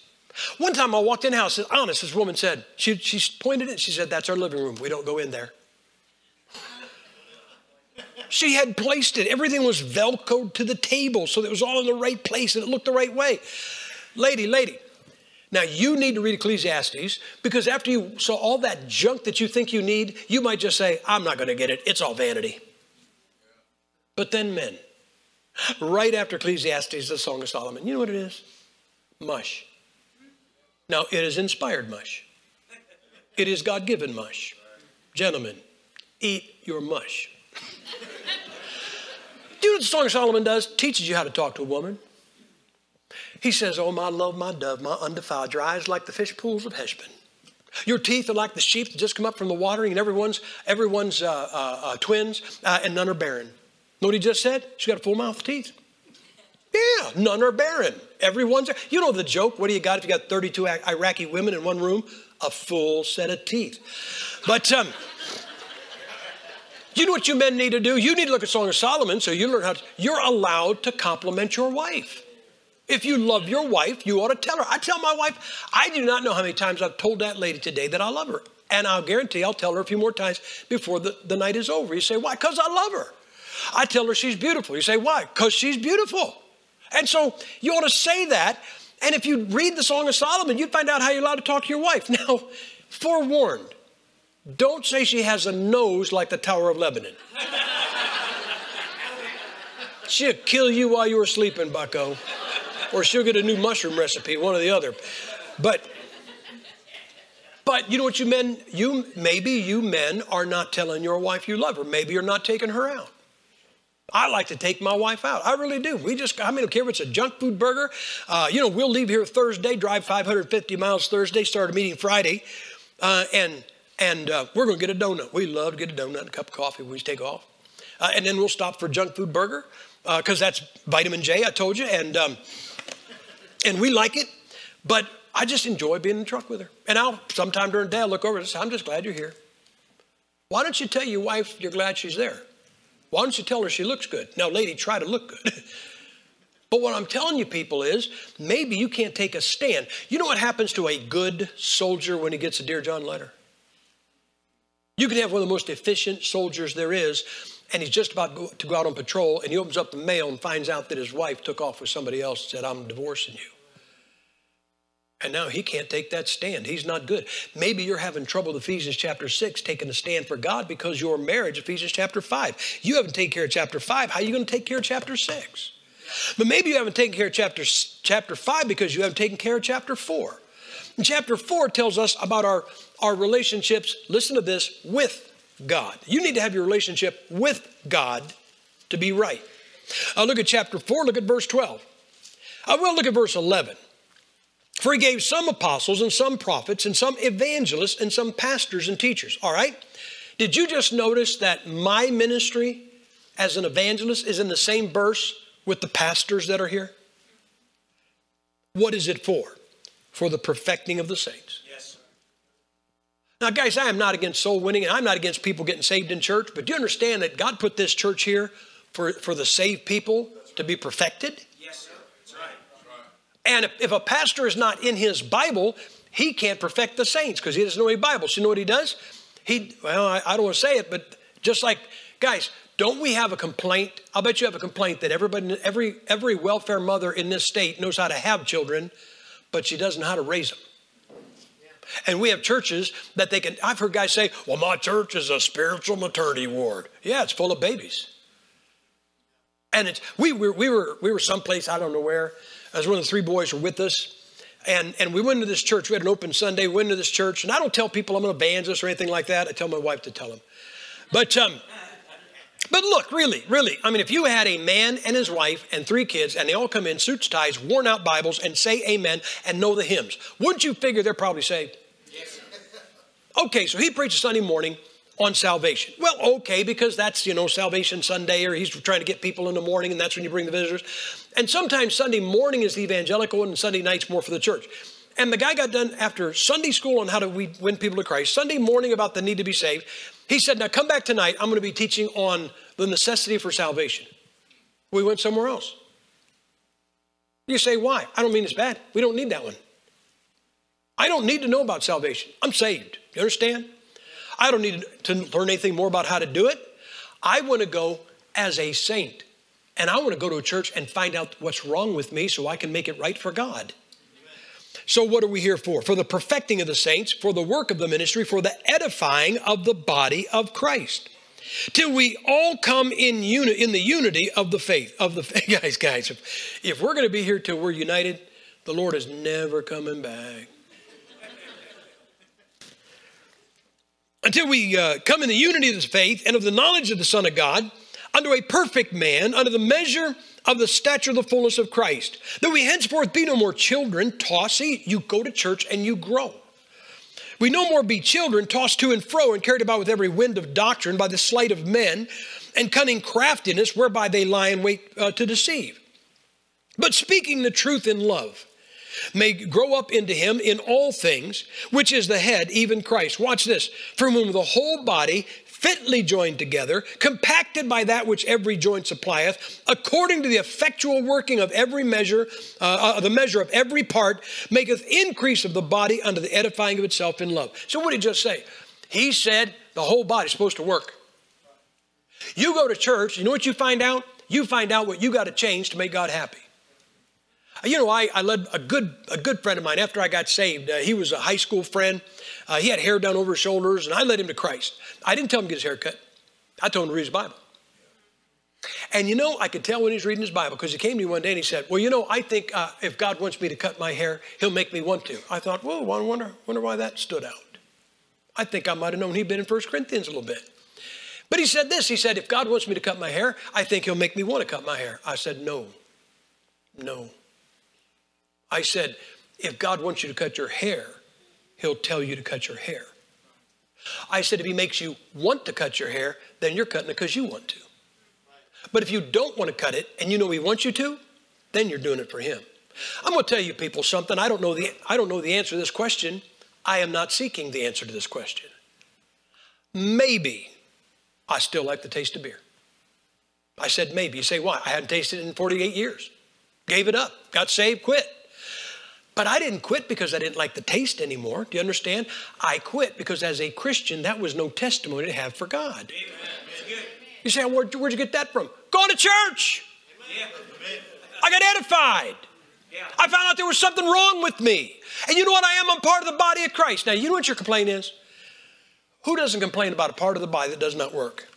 One time I walked in the house, and honest, this woman said, she, she pointed it, she said, that's our living room. We don't go in there. She had placed it. Everything was velcroed to the table so that it was all in the right place and it looked the right way. Lady, lady, now, you need to read Ecclesiastes because after you saw all that junk that you think you need, you might just say, I'm not going to get it. It's all vanity. But then, men, right after Ecclesiastes, the Song of Solomon, you know what it is? Mush. Now, it is inspired mush, it is God given mush. Gentlemen, eat your mush. [laughs] Do you know what the Song of Solomon does? Teaches you how to talk to a woman. He says, Oh, my love, my dove, my undefiled, your eyes like the fish pools of Heshbon. Your teeth are like the sheep that just come up from the watering, and everyone's everyone's uh, uh, uh, twins, uh, and none are barren. Know what he just said? She's got a full mouth of teeth. Yeah, none are barren. Everyone's. You know the joke. What do you got if you got 32 Iraqi women in one room? A full set of teeth. But um, you know what you men need to do? You need to look at Song of Solomon so you learn how to. You're allowed to compliment your wife. If you love your wife, you ought to tell her. I tell my wife, I do not know how many times I've told that lady today that I love her. And I'll guarantee I'll tell her a few more times before the, the night is over. You say, why? Because I love her. I tell her she's beautiful. You say, why? Because she's beautiful. And so you ought to say that. And if you read the Song of Solomon, you'd find out how you're allowed to talk to your wife. [laughs] Now, forewarned, don't say she has a nose like the Tower of Lebanon. [laughs] She'll kill you while you were sleeping, bucko or she'll get a new mushroom recipe, one or the other. But but you know what you men, you maybe you men are not telling your wife you love her. Maybe you're not taking her out. I like to take my wife out. I really do. We just, I mean, I care if it's a junk food burger. Uh, you know, we'll leave here Thursday, drive 550 miles Thursday, start a meeting Friday, uh, and and uh, we're going to get a donut. We love to get a donut, and a cup of coffee when we take off, uh, and then we'll stop for junk food burger because uh, that's vitamin J. I told you, and. Um, and we like it, but I just enjoy being in the truck with her. And I'll sometime during the day I'll look over and say, I'm just glad you're here. Why don't you tell your wife you're glad she's there? Why don't you tell her she looks good? Now, lady, try to look good. [laughs] but what I'm telling you people is maybe you can't take a stand. You know what happens to a good soldier when he gets a Dear John letter? You can have one of the most efficient soldiers there is, and he's just about to go out on patrol, and he opens up the mail and finds out that his wife took off with somebody else and said, I'm divorcing you. And now he can't take that stand. He's not good. Maybe you're having trouble Ephesians chapter 6 taking a stand for God because your marriage, Ephesians chapter 5. You haven't taken care of chapter 5. How are you going to take care of chapter 6? But maybe you haven't taken care of chapter, chapter 5 because you haven't taken care of chapter 4. And chapter 4 tells us about our, our relationships, listen to this, with God. You need to have your relationship with God to be right. Uh, look at chapter 4, look at verse 12. I uh, will look at verse 11. For he gave some apostles and some prophets and some evangelists and some pastors and teachers. All right? Did you just notice that my ministry as an evangelist is in the same verse with the pastors that are here? What is it for? For the perfecting of the saints. Yes. sir. Now, guys, I am not against soul winning and I'm not against people getting saved in church, but do you understand that God put this church here for, for the saved people to be perfected? And if, a pastor is not in his Bible, he can't perfect the saints because he doesn't know any Bible. So you know what he does? He, well, I, I don't want to say it, but just like, guys, don't we have a complaint? I'll bet you have a complaint that everybody, every, every welfare mother in this state knows how to have children, but she doesn't know how to raise them. And we have churches that they can, I've heard guys say, well, my church is a spiritual maternity ward. Yeah, it's full of babies. And it's, we were, we were, we were someplace, I don't know where, as one of the three boys were with us. And, and we went to this church. We had an open Sunday. We went to this church. And I don't tell people I'm going an evangelist or anything like that. I tell my wife to tell them. But, um, but look, really, really, I mean, if you had a man and his wife and three kids, and they all come in suits, ties, worn out Bibles, and say amen and know the hymns, wouldn't you figure they're probably saved? Okay, so he preaches Sunday morning on salvation. Well, okay, because that's, you know, Salvation Sunday, or he's trying to get people in the morning, and that's when you bring the visitors. And sometimes Sunday morning is the evangelical one, and Sunday night's more for the church. And the guy got done after Sunday school on how to we win people to Christ, Sunday morning about the need to be saved. He said, Now come back tonight. I'm going to be teaching on the necessity for salvation. We went somewhere else. You say, Why? I don't mean it's bad. We don't need that one. I don't need to know about salvation. I'm saved. You understand? I don't need to learn anything more about how to do it. I want to go as a saint. And I want to go to a church and find out what's wrong with me so I can make it right for God. So, what are we here for? For the perfecting of the saints, for the work of the ministry, for the edifying of the body of Christ. Till we all come in uni- in the unity of the faith. Of the [laughs] guys, guys, if, if we're going to be here till we're united, the Lord is never coming back. until we uh, come in the unity of the faith and of the knowledge of the Son of God, unto a perfect man, unto the measure of the stature of the fullness of Christ, that we henceforth be no more children, tossy. You go to church and you grow. We no more be children, tossed to and fro and carried about with every wind of doctrine by the sleight of men and cunning craftiness whereby they lie in wait uh, to deceive. But speaking the truth in love, may grow up into him in all things, which is the head, even Christ. Watch this. From whom the whole body, fitly joined together, compacted by that which every joint supplieth, according to the effectual working of every measure, uh, uh, the measure of every part, maketh increase of the body unto the edifying of itself in love. So, what did he just say? He said the whole body's supposed to work. You go to church, you know what you find out? You find out what you got to change to make God happy. You know, I, I led a good, a good friend of mine after I got saved. Uh, he was a high school friend. Uh, he had hair down over his shoulders, and I led him to Christ. I didn't tell him to get his hair cut. I told him to read his Bible. And you know, I could tell when he was reading his Bible because he came to me one day and he said, Well, you know, I think uh, if God wants me to cut my hair, he'll make me want to. I thought, Well, I wonder, wonder why that stood out. I think I might have known he'd been in 1 Corinthians a little bit. But he said this He said, If God wants me to cut my hair, I think he'll make me want to cut my hair. I said, No, no. I said, If God wants you to cut your hair, he'll tell you to cut your hair. I said, if he makes you want to cut your hair, then you're cutting it because you want to. But if you don't want to cut it and you know he wants you to, then you're doing it for him. I'm going to tell you people something. I don't know the, I don't know the answer to this question. I am not seeking the answer to this question. Maybe I still like the taste of beer. I said maybe. You say why? I hadn't tasted it in 48 years. Gave it up. Got saved, quit. But I didn't quit because I didn't like the taste anymore. Do you understand? I quit because as a Christian, that was no testimony to have for God. Amen. You say, where'd, where'd you get that from? Going to church. Amen. I got edified. Yeah. I found out there was something wrong with me. And you know what I am? I'm part of the body of Christ. Now, you know what your complaint is? Who doesn't complain about a part of the body that does not work?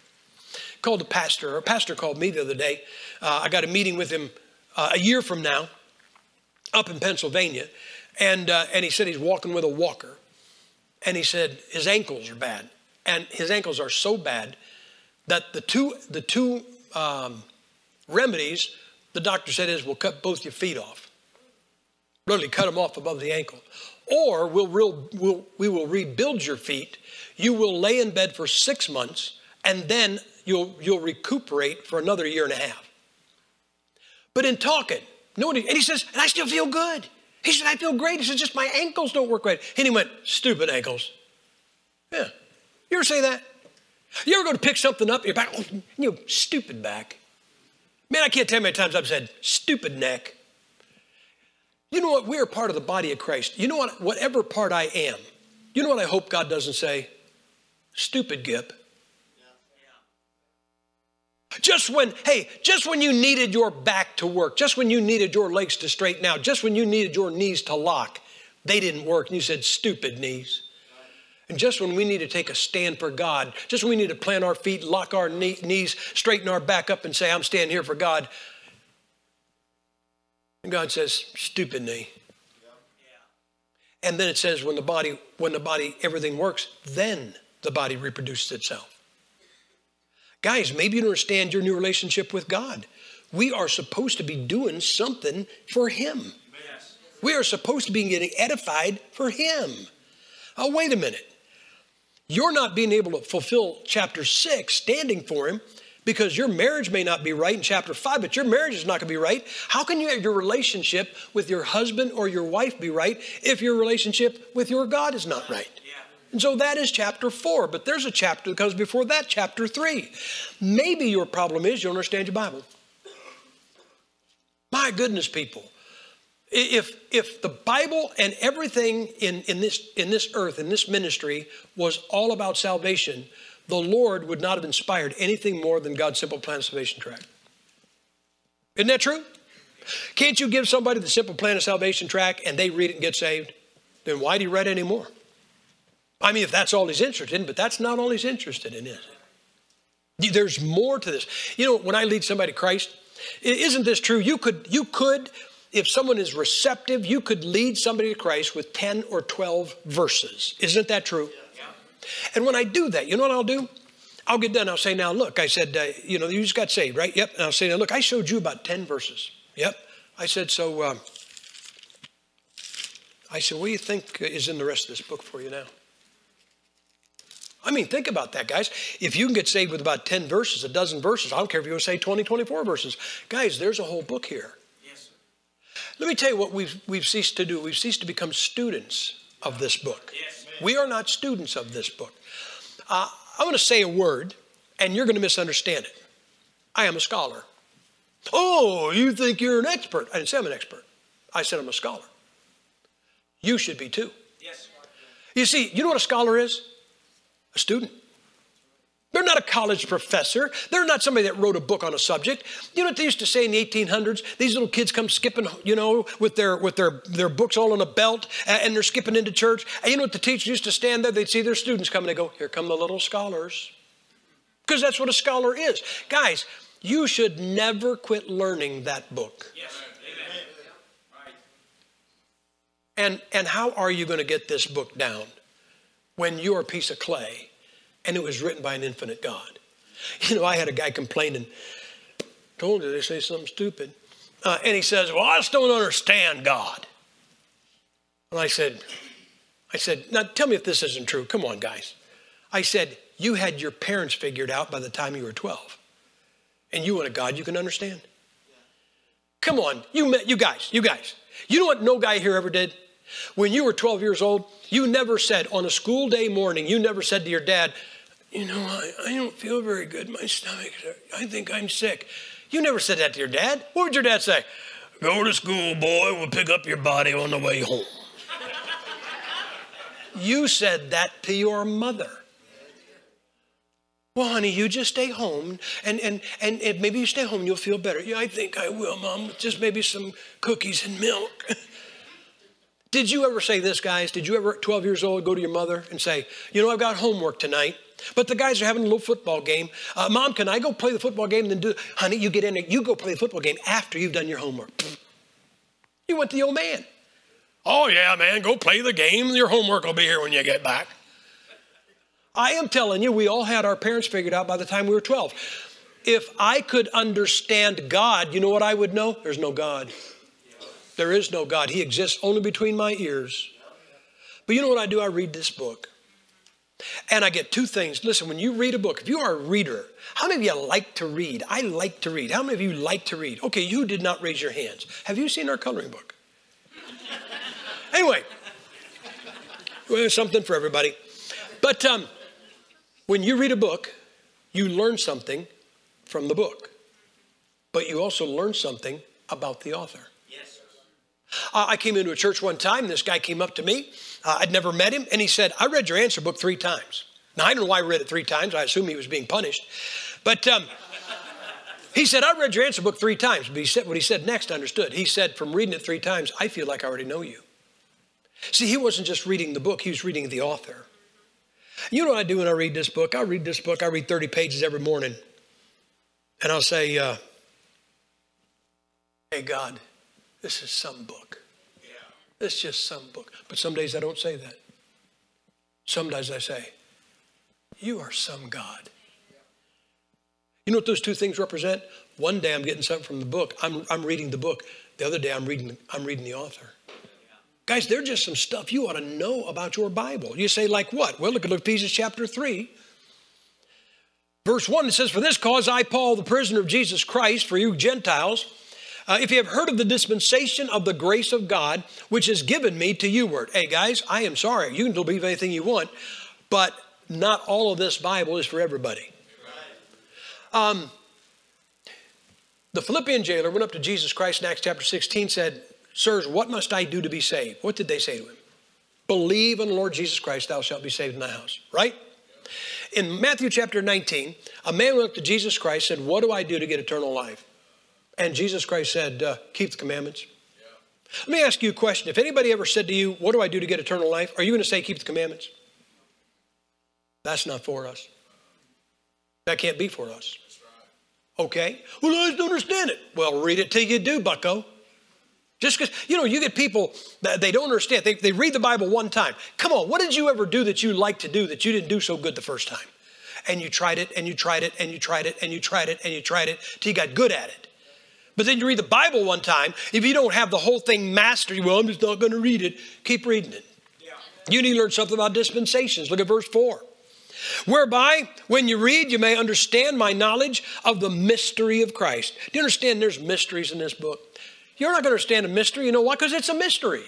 Called a pastor. A pastor called me the other day. Uh, I got a meeting with him uh, a year from now up in Pennsylvania, and, uh, and he said he's walking with a walker. And he said his ankles are bad. And his ankles are so bad that the two, the two um, remedies the doctor said is we'll cut both your feet off. Literally cut them off above the ankle. Or we'll, real, we'll, we will rebuild your feet. You will lay in bed for six months, and then you'll, you'll recuperate for another year and a half. But in talking, no and he says, and I still feel good. He said, I feel great. He said, just my ankles don't work right. And he went, stupid ankles. Yeah. You ever say that? You ever go to pick something up, your back, oh, you know, stupid back. Man, I can't tell how many times I've said, stupid neck. You know what? We are part of the body of Christ. You know what? Whatever part I am, you know what I hope God doesn't say? Stupid Gipp. Just when, hey, just when you needed your back to work, just when you needed your legs to straighten out, just when you needed your knees to lock, they didn't work. And you said, stupid knees. And just when we need to take a stand for God, just when we need to plant our feet, lock our knees, straighten our back up, and say, I'm standing here for God. And God says, stupid knee. And then it says, when the body, when the body, everything works, then the body reproduces itself. Guys, maybe you don't understand your new relationship with God. We are supposed to be doing something for Him. We are supposed to be getting edified for Him. Oh, wait a minute. You're not being able to fulfill chapter six, standing for Him, because your marriage may not be right in chapter five, but your marriage is not going to be right. How can you, your relationship with your husband or your wife be right if your relationship with your God is not right? And so that is chapter four, but there's a chapter that comes before that, chapter three. Maybe your problem is you don't understand your Bible. My goodness, people. If, if the Bible and everything in, in, this, in this earth, in this ministry, was all about salvation, the Lord would not have inspired anything more than God's simple plan of salvation tract. Isn't that true? Can't you give somebody the simple plan of salvation tract and they read it and get saved? Then why do you read anymore? I mean, if that's all he's interested in, but that's not all he's interested in, is it? There's more to this. You know, when I lead somebody to Christ, isn't this true? You could, you could, if someone is receptive, you could lead somebody to Christ with 10 or 12 verses. Isn't that true? Yeah. And when I do that, you know what I'll do? I'll get done. I'll say, now look, I said, uh, you know, you just got saved, right? Yep. And I'll say, now look, I showed you about 10 verses. Yep. I said, so um, I said, what do you think is in the rest of this book for you now? I mean, think about that, guys. If you can get saved with about 10 verses, a dozen verses, I don't care if you say 20, 24 verses. Guys, there's a whole book here. Yes, Let me tell you what we've, we've ceased to do. We've ceased to become students of this book. Yes, we are not students of this book. Uh, I'm going to say a word, and you're going to misunderstand it. I am a scholar. Oh, you think you're an expert? I didn't say I'm an expert. I said I'm a scholar. You should be too. Yes. You see, you know what a scholar is? A student. They're not a college professor. They're not somebody that wrote a book on a subject. You know what they used to say in the 1800s? These little kids come skipping, you know, with their with their their books all on a belt, and they're skipping into church. And you know what the teachers used to stand there? They'd see their students coming. They go, "Here come the little scholars," because that's what a scholar is, guys. You should never quit learning that book. Yes. Amen. And, and how are you going to get this book down when you're a piece of clay and it was written by an infinite God? You know, I had a guy complaining, told you they say something stupid. Uh, and he says, Well, I just don't understand God. And I said, I said, now tell me if this isn't true. Come on, guys. I said, you had your parents figured out by the time you were 12. And you want a God you can understand? Come on, you, met you guys, you guys. You know what no guy here ever did? When you were 12 years old, you never said, on a school day morning, you never said to your dad, You know, I, I don't feel very good. My stomach, I think I'm sick. You never said that to your dad. What would your dad say? Go to school, boy. We'll pick up your body on the way home. you said that to your mother. Well, honey, you just stay home and, and, and, and maybe you stay home and you'll feel better. Yeah, I think I will, Mom. Just maybe some cookies and milk. [laughs] Did you ever say this, guys? Did you ever, 12 years old, go to your mother and say, You know, I've got homework tonight, but the guys are having a little football game. Uh, Mom, can I go play the football game and then do Honey, you get in there, you go play the football game after you've done your homework. You went to the old man. Oh, yeah, man, go play the game. Your homework will be here when you get back. I am telling you, we all had our parents figured out by the time we were 12. If I could understand God, you know what I would know? There's no God. There is no God. He exists only between my ears. But you know what I do? I read this book. And I get two things. Listen, when you read a book, if you are a reader, how many of you like to read? I like to read. How many of you like to read? Okay, you did not raise your hands. Have you seen our coloring book? [laughs] anyway, well, something for everybody. But um, when you read a book, you learn something from the book, but you also learn something about the author. Uh, I came into a church one time. This guy came up to me. Uh, I'd never met him, and he said, I read your answer book three times. Now, I don't know why I read it three times. I assume he was being punished. But um, he said, I read your answer book three times. But he said, what he said next, I understood. He said, from reading it three times, I feel like I already know you. See, he wasn't just reading the book, he was reading the author. You know what I do when I read this book? I read this book, I read 30 pages every morning. And I'll say, uh, Hey, God, this is some book. Yeah. It's just some book. But some days I don't say that. Some days I say, You are some God. You know what those two things represent? One day I'm getting something from the book. I'm, I'm reading the book. The other day I'm reading, I'm reading the author. Guys, there's just some stuff you ought to know about your Bible. You say, like what? Well, look at Ephesians chapter 3. Verse 1, it says, For this cause I, Paul, the prisoner of Jesus Christ, for you Gentiles, uh, if you have heard of the dispensation of the grace of God, which is given me to you, word. Hey, guys, I am sorry. You can believe anything you want, but not all of this Bible is for everybody. Um, the Philippian jailer went up to Jesus Christ in Acts chapter 16, said, Sirs, what must I do to be saved? What did they say to him? Believe on the Lord Jesus Christ, thou shalt be saved in thy house, right? In Matthew chapter 19, a man went up to Jesus Christ and said, What do I do to get eternal life? And Jesus Christ said, uh, Keep the commandments. Yeah. Let me ask you a question. If anybody ever said to you, What do I do to get eternal life? Are you going to say, Keep the commandments? That's not for us. That can't be for us. Okay? Well, I don't understand it. Well, read it till you do, bucko. Just because, you know, you get people that they don't understand. They, they read the Bible one time. Come on, what did you ever do that you liked to do that you didn't do so good the first time? And you tried it and you tried it and you tried it and you tried it and you tried it till you got good at it. But then you read the Bible one time, if you don't have the whole thing mastered, well, I'm just not going to read it, keep reading it. Yeah. You need to learn something about dispensations. Look at verse 4. Whereby, when you read, you may understand my knowledge of the mystery of Christ. Do you understand there's mysteries in this book? You're not going to understand a mystery. You know why? Because it's a mystery.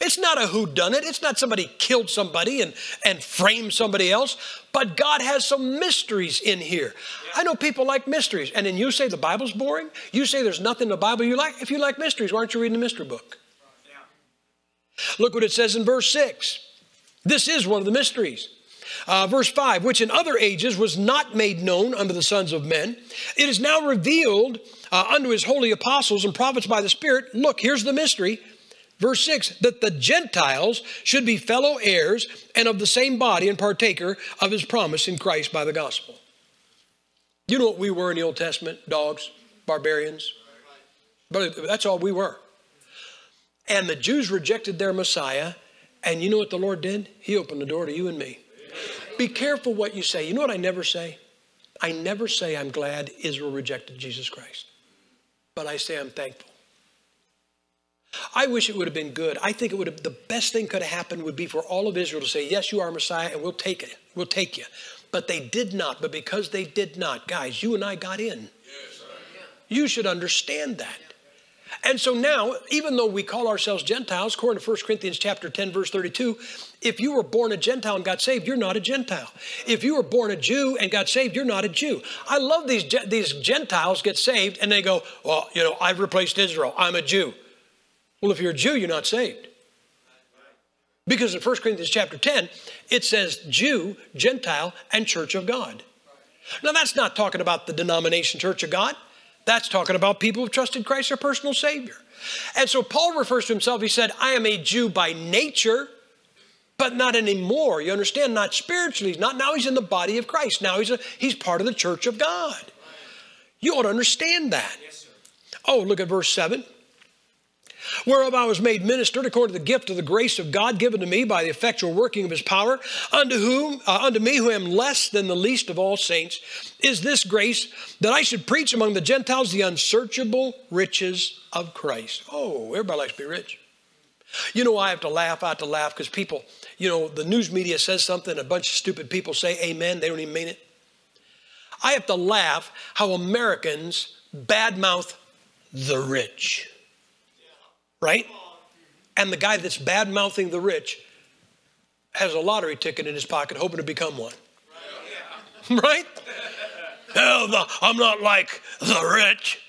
It's not a who done it. It's not somebody killed somebody and, and framed somebody else. But God has some mysteries in here. I know people like mysteries. And then you say the Bible's boring? You say there's nothing in the Bible you like? If you like mysteries, why aren't you reading the mystery book? Look what it says in verse 6. This is one of the mysteries. Uh, verse 5, which in other ages was not made known unto the sons of men, it is now revealed uh, unto his holy apostles and prophets by the Spirit. Look, here's the mystery Verse 6 that the Gentiles should be fellow heirs and of the same body and partaker of his promise in Christ by the gospel. You know what we were in the Old Testament? Dogs, barbarians. But that's all we were. And the Jews rejected their Messiah. And you know what the Lord did? He opened the door to you and me. Be careful what you say. You know what I never say? I never say I'm glad Israel rejected Jesus Christ. But I say I'm thankful. I wish it would have been good. I think it would have the best thing could have happened would be for all of Israel to say, "Yes, you are Messiah, and we'll take it. We'll take you." But they did not. But because they did not, guys, you and I got in. Yes, you should understand that. And so now, even though we call ourselves Gentiles, according to 1 Corinthians chapter 10, verse 32, if you were born a Gentile and got saved, you're not a Gentile. If you were born a Jew and got saved, you're not a Jew. I love these, these Gentiles get saved and they go, well, you know, I've replaced Israel. I'm a Jew. Well, if you're a Jew, you're not saved. Because in 1 Corinthians chapter 10, it says Jew, Gentile, and Church of God. Now, that's not talking about the denomination Church of God. That's talking about people who've trusted Christ their personal Savior. And so Paul refers to himself, he said, I am a Jew by nature, but not anymore. You understand? Not spiritually. Not now he's in the body of Christ. Now he's, a, he's part of the church of God. You ought to understand that. oh, look at verse 7 whereof I was made minister according to the gift of the grace of God given to me by the effectual working of his power, unto whom, uh, unto me who am less than the least of all saints, is this grace that I should preach among the Gentiles the unsearchable riches of Christ. Oh, everybody likes to be rich. You know, I have to laugh, I have to laugh because people, you know, the news media says something, a bunch of stupid people say amen, they don't even mean it. I have to laugh how Americans badmouth the rich right? And the guy that's bad mouthing the rich has a lottery ticket in his pocket hoping to become one. [laughs] right? I'm not like the rich,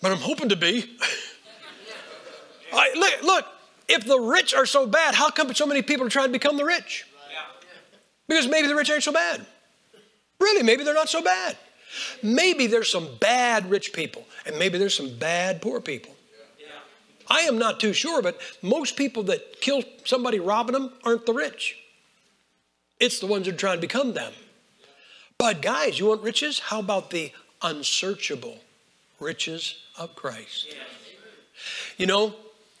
but I'm hoping to be. [laughs] I, look, look, if the rich are so bad, how come so many people are trying to become the rich? Because maybe the rich aren't so bad. Really, maybe they're not so bad. Maybe there's some bad rich people, and maybe there's some bad poor people. I am not too sure, but most people that kill somebody robbing them aren't the rich. It's the ones that are trying to become them. But guys, you want riches? How about the unsearchable riches of Christ? You know,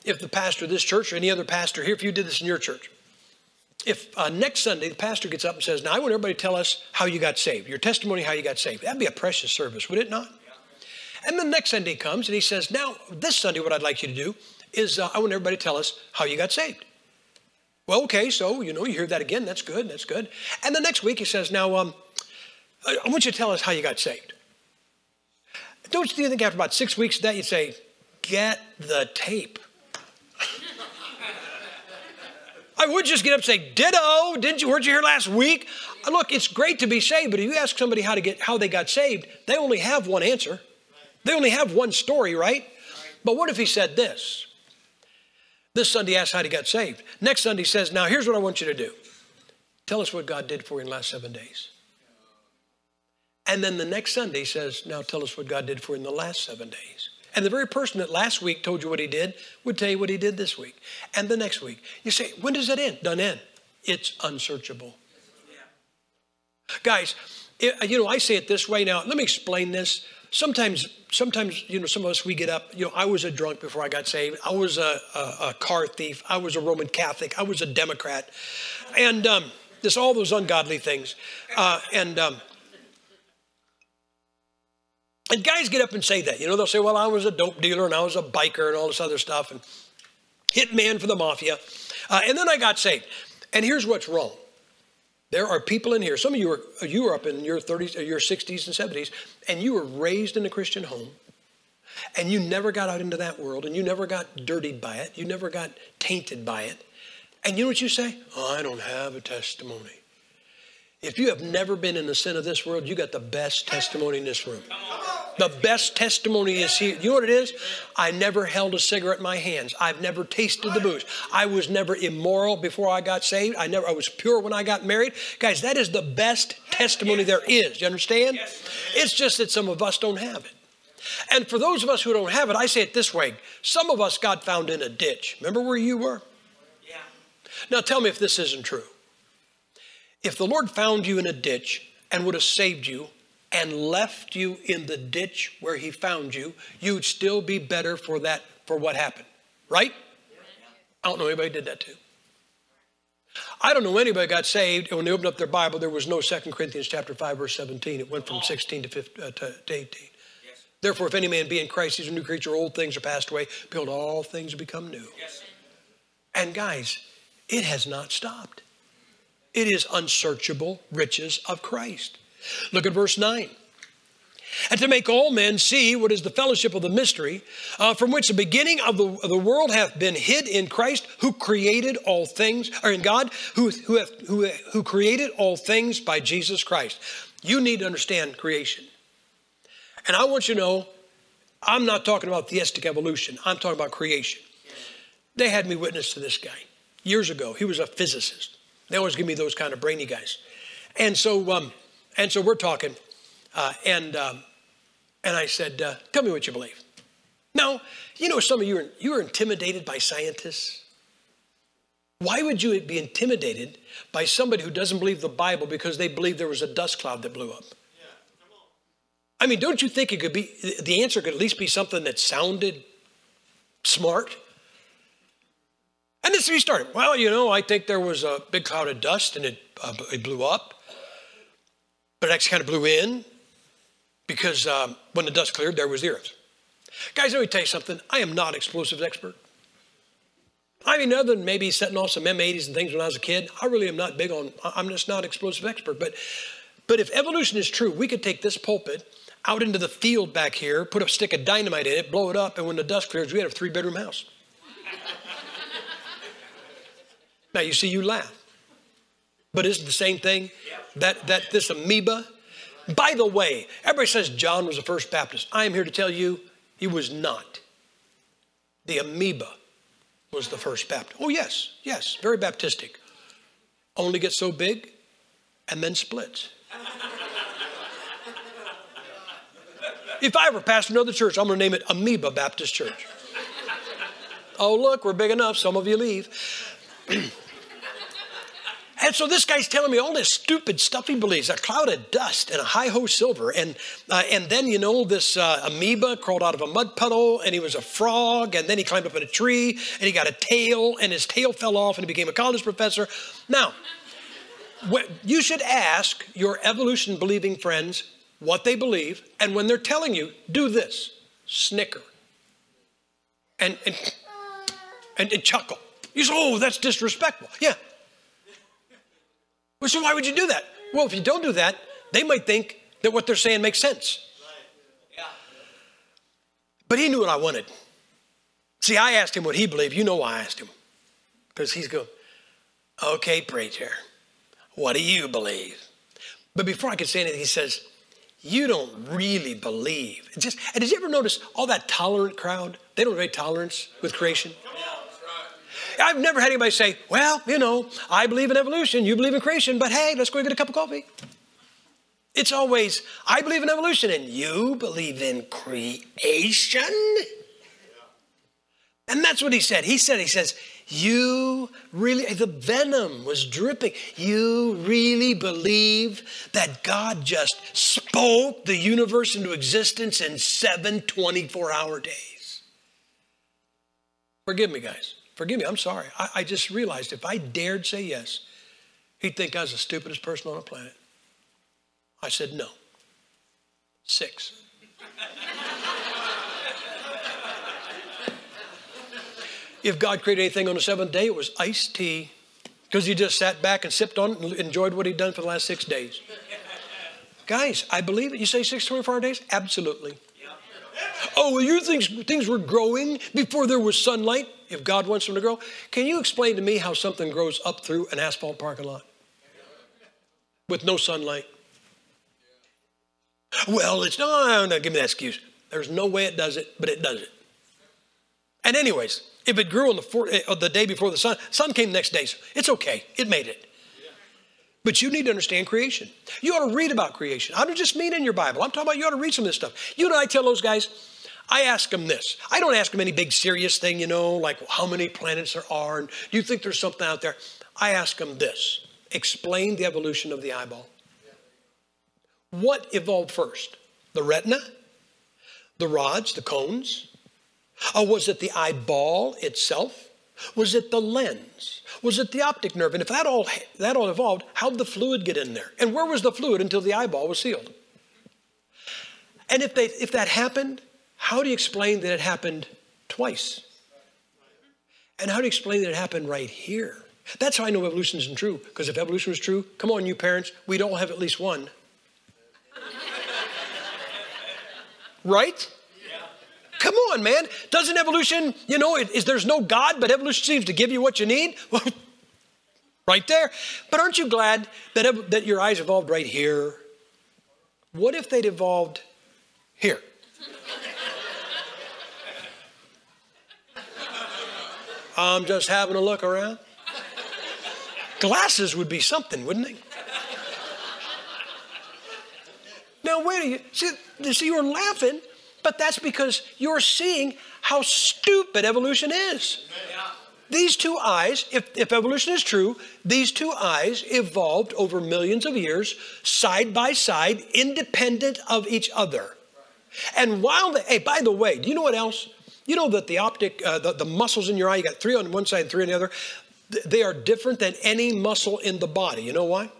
if the pastor of this church or any other pastor here, if you did this in your church, if uh, next Sunday the pastor gets up and says, Now I want everybody to tell us how you got saved, your testimony, how you got saved, that'd be a precious service, would it not? And the next Sunday comes and he says, Now, this Sunday, what I'd like you to do is uh, I want everybody to tell us how you got saved. Well, okay, so, you know, you hear that again. That's good. That's good. And the next week he says, Now, um, I want you to tell us how you got saved. Don't you think after about six weeks of that, you'd say, Get the tape? [laughs] I would just get up and say, "Ditto." Didn't you? Weren't you here last week? Look, it's great to be saved, but if you ask somebody how to get how they got saved, they only have one answer. They only have one story, right? But what if he said this? This Sunday asked how he got saved. Next Sunday says, Now here's what I want you to do. Tell us what God did for you in the last seven days. And then the next Sunday says, Now tell us what God did for you in the last seven days. And the very person that last week told you what he did would tell you what he did this week and the next week. You say, When does it end? Done end. It's unsearchable. Guys, it, you know, I say it this way now. Let me explain this sometimes sometimes you know some of us we get up you know i was a drunk before i got saved. I was a, a, a car thief. I was a roman catholic. I was a democrat. And um, just all those ungodly things uh, and um, and guys get up and say that you know they'll say well i was a dope dealer and i was a biker and all this other stuff and hit man for the mafia. Uh, and then i got saved. And here's what's wrong There are people in here, some of you are, you are up in your 30s or uh, your 60s and 70s, and you were raised in a Christian home, and you never got out into that world, and you never got dirtied by it, you never got tainted by it. And you know what you say? Oh, I don't have a testimony. If you have never been in the sin of this world, you got the best testimony in this room. The best testimony is here. You know what it is? I never held a cigarette in my hands. I've never tasted the booze. I was never immoral before I got saved. I never I was pure when I got married. Guys, that is the best testimony there is. You understand? It's just that some of us don't have it. And for those of us who don't have it, I say it this way. Some of us got found in a ditch. Remember where you were? Yeah. Now tell me if this isn't true. If the Lord found you in a ditch and would have saved you, and left you in the ditch where he found you, you'd still be better for that, for what happened. Right? I don't know anybody did that too. I don't know anybody got saved, and when they opened up their Bible, there was no 2 Corinthians chapter 5, verse 17. It went from 16 to, 15, uh, to, to 18. Yes. Therefore, if any man be in Christ, he's a new creature, old things are passed away. Behold, all things become new. Yes. And guys, it has not stopped. It is unsearchable riches of Christ. Look at verse 9. And to make all men see what is the fellowship of the mystery, uh, from which the beginning of the, of the world hath been hid in Christ, who created all things, or in God, who, who, who, who created all things by Jesus Christ. You need to understand creation. And I want you to know, I'm not talking about theistic evolution, I'm talking about creation. They had me witness to this guy years ago. He was a physicist. They always give me those kind of brainy guys. And so, um, and so we're talking, uh, and, um, and I said, uh, Tell me what you believe. Now, you know, some of you are, you are intimidated by scientists. Why would you be intimidated by somebody who doesn't believe the Bible because they believe there was a dust cloud that blew up? I mean, don't you think it could be, the answer could at least be something that sounded smart? And this we started. Well, you know, I think there was a big cloud of dust and it, uh, it blew up but it actually kind of blew in because um, when the dust cleared, there was the earth. Guys, let me tell you something. I am not explosives expert. I mean, other than maybe setting off some M80s and things when I was a kid, I really am not big on, I'm just not explosive expert. But, but if evolution is true, we could take this pulpit out into the field back here, put a stick of dynamite in it, blow it up, and when the dust clears, we had a three bedroom house. Now, you see, you laugh. But is it the same thing? That, that this amoeba? By the way, everybody says John was the first Baptist. I am here to tell you he was not. The amoeba was the first Baptist. Oh, yes, yes, very Baptistic. Only gets so big and then splits. if I ever pastor another church, I'm going to name it Amoeba Baptist Church. oh, look, we're big enough. Some of you leave. [clears throat] And so this guy's telling me all this stupid stuff he believes a cloud of dust and a high ho silver. And, uh, and then, you know, this uh, amoeba crawled out of a mud puddle and he was a frog. And then he climbed up in a tree and he got a tail and his tail fell off and he became a college professor. Now, you should ask your evolution believing friends what they believe. And when they're telling you, do this snicker and, and, and, and chuckle. You say, oh, that's disrespectful. Yeah, well, so why would you do that? Well, if you don't do that, they might think that what they're saying makes sense. But he knew what I wanted. See, I asked him what he believed. You know why I asked him. Because he's going, okay, preacher, what do you believe? But before I could say anything, he says, you don't really believe. just, and did you ever notice all that tolerant crowd? They don't any tolerance with creation. I've never had anybody say, well, you know, I believe in evolution, you believe in creation, but hey, let's go get a cup of coffee. It's always, I believe in evolution and you believe in creation. And that's what he said. He said, he says, you really, the venom was dripping. You really believe that God just spoke the universe into existence in seven 24 hour days? Forgive me, guys. Forgive me, I'm sorry. I, I just realized if I dared say yes, he'd think I was the stupidest person on the planet. I said no. Six. if God created anything on the seventh day, it was iced tea, Because he just sat back and sipped on it and enjoyed what he'd done for the last six days. Guys, I believe it. You say six, 24 hour days? Absolutely. Oh, well, you think things were growing before there was sunlight? If God wants them to grow, can you explain to me how something grows up through an asphalt parking lot with no sunlight? Well, it's no, no, give me that excuse. There's no way it does it, but it does it. And anyways, if it grew on the, four, uh, the day before the sun, sun came the next day. So it's okay. It made it. But you need to understand creation. You ought to read about creation. I don't just mean in your Bible. I'm talking about you ought to read some of this stuff. You know, I tell those guys, I ask them this. I don't ask them any big serious thing, you know, like how many planets there are, and do you think there's something out there? I ask them this explain the evolution of the eyeball. What evolved first? The retina? The rods, the cones? Or was it the eyeball itself? Was it the lens? Was it the optic nerve? And if that all, that all evolved, how'd the fluid get in there? And where was the fluid until the eyeball was sealed? And if, they, if that happened, how do you explain that it happened twice? And how do you explain that it happened right here? That's how I know evolution isn't true. Because if evolution was true, come on, you parents, we'd all have at least one. [laughs] right? Come on, man. Doesn't evolution, you know, is there's no God, but evolution seems to give you what you need? [laughs] right there. But aren't you glad that, that your eyes evolved right here? What if they'd evolved here? I'm just having a look around. Glasses would be something, wouldn't they? Now, wait a minute. See, see, you're laughing but that's because you're seeing how stupid evolution is. These two eyes, if, if evolution is true, these two eyes evolved over millions of years, side by side, independent of each other. And while they, hey, by the way, do you know what else? You know that the optic, uh, the, the muscles in your eye, you got three on one side and three on the other, they are different than any muscle in the body. You know why?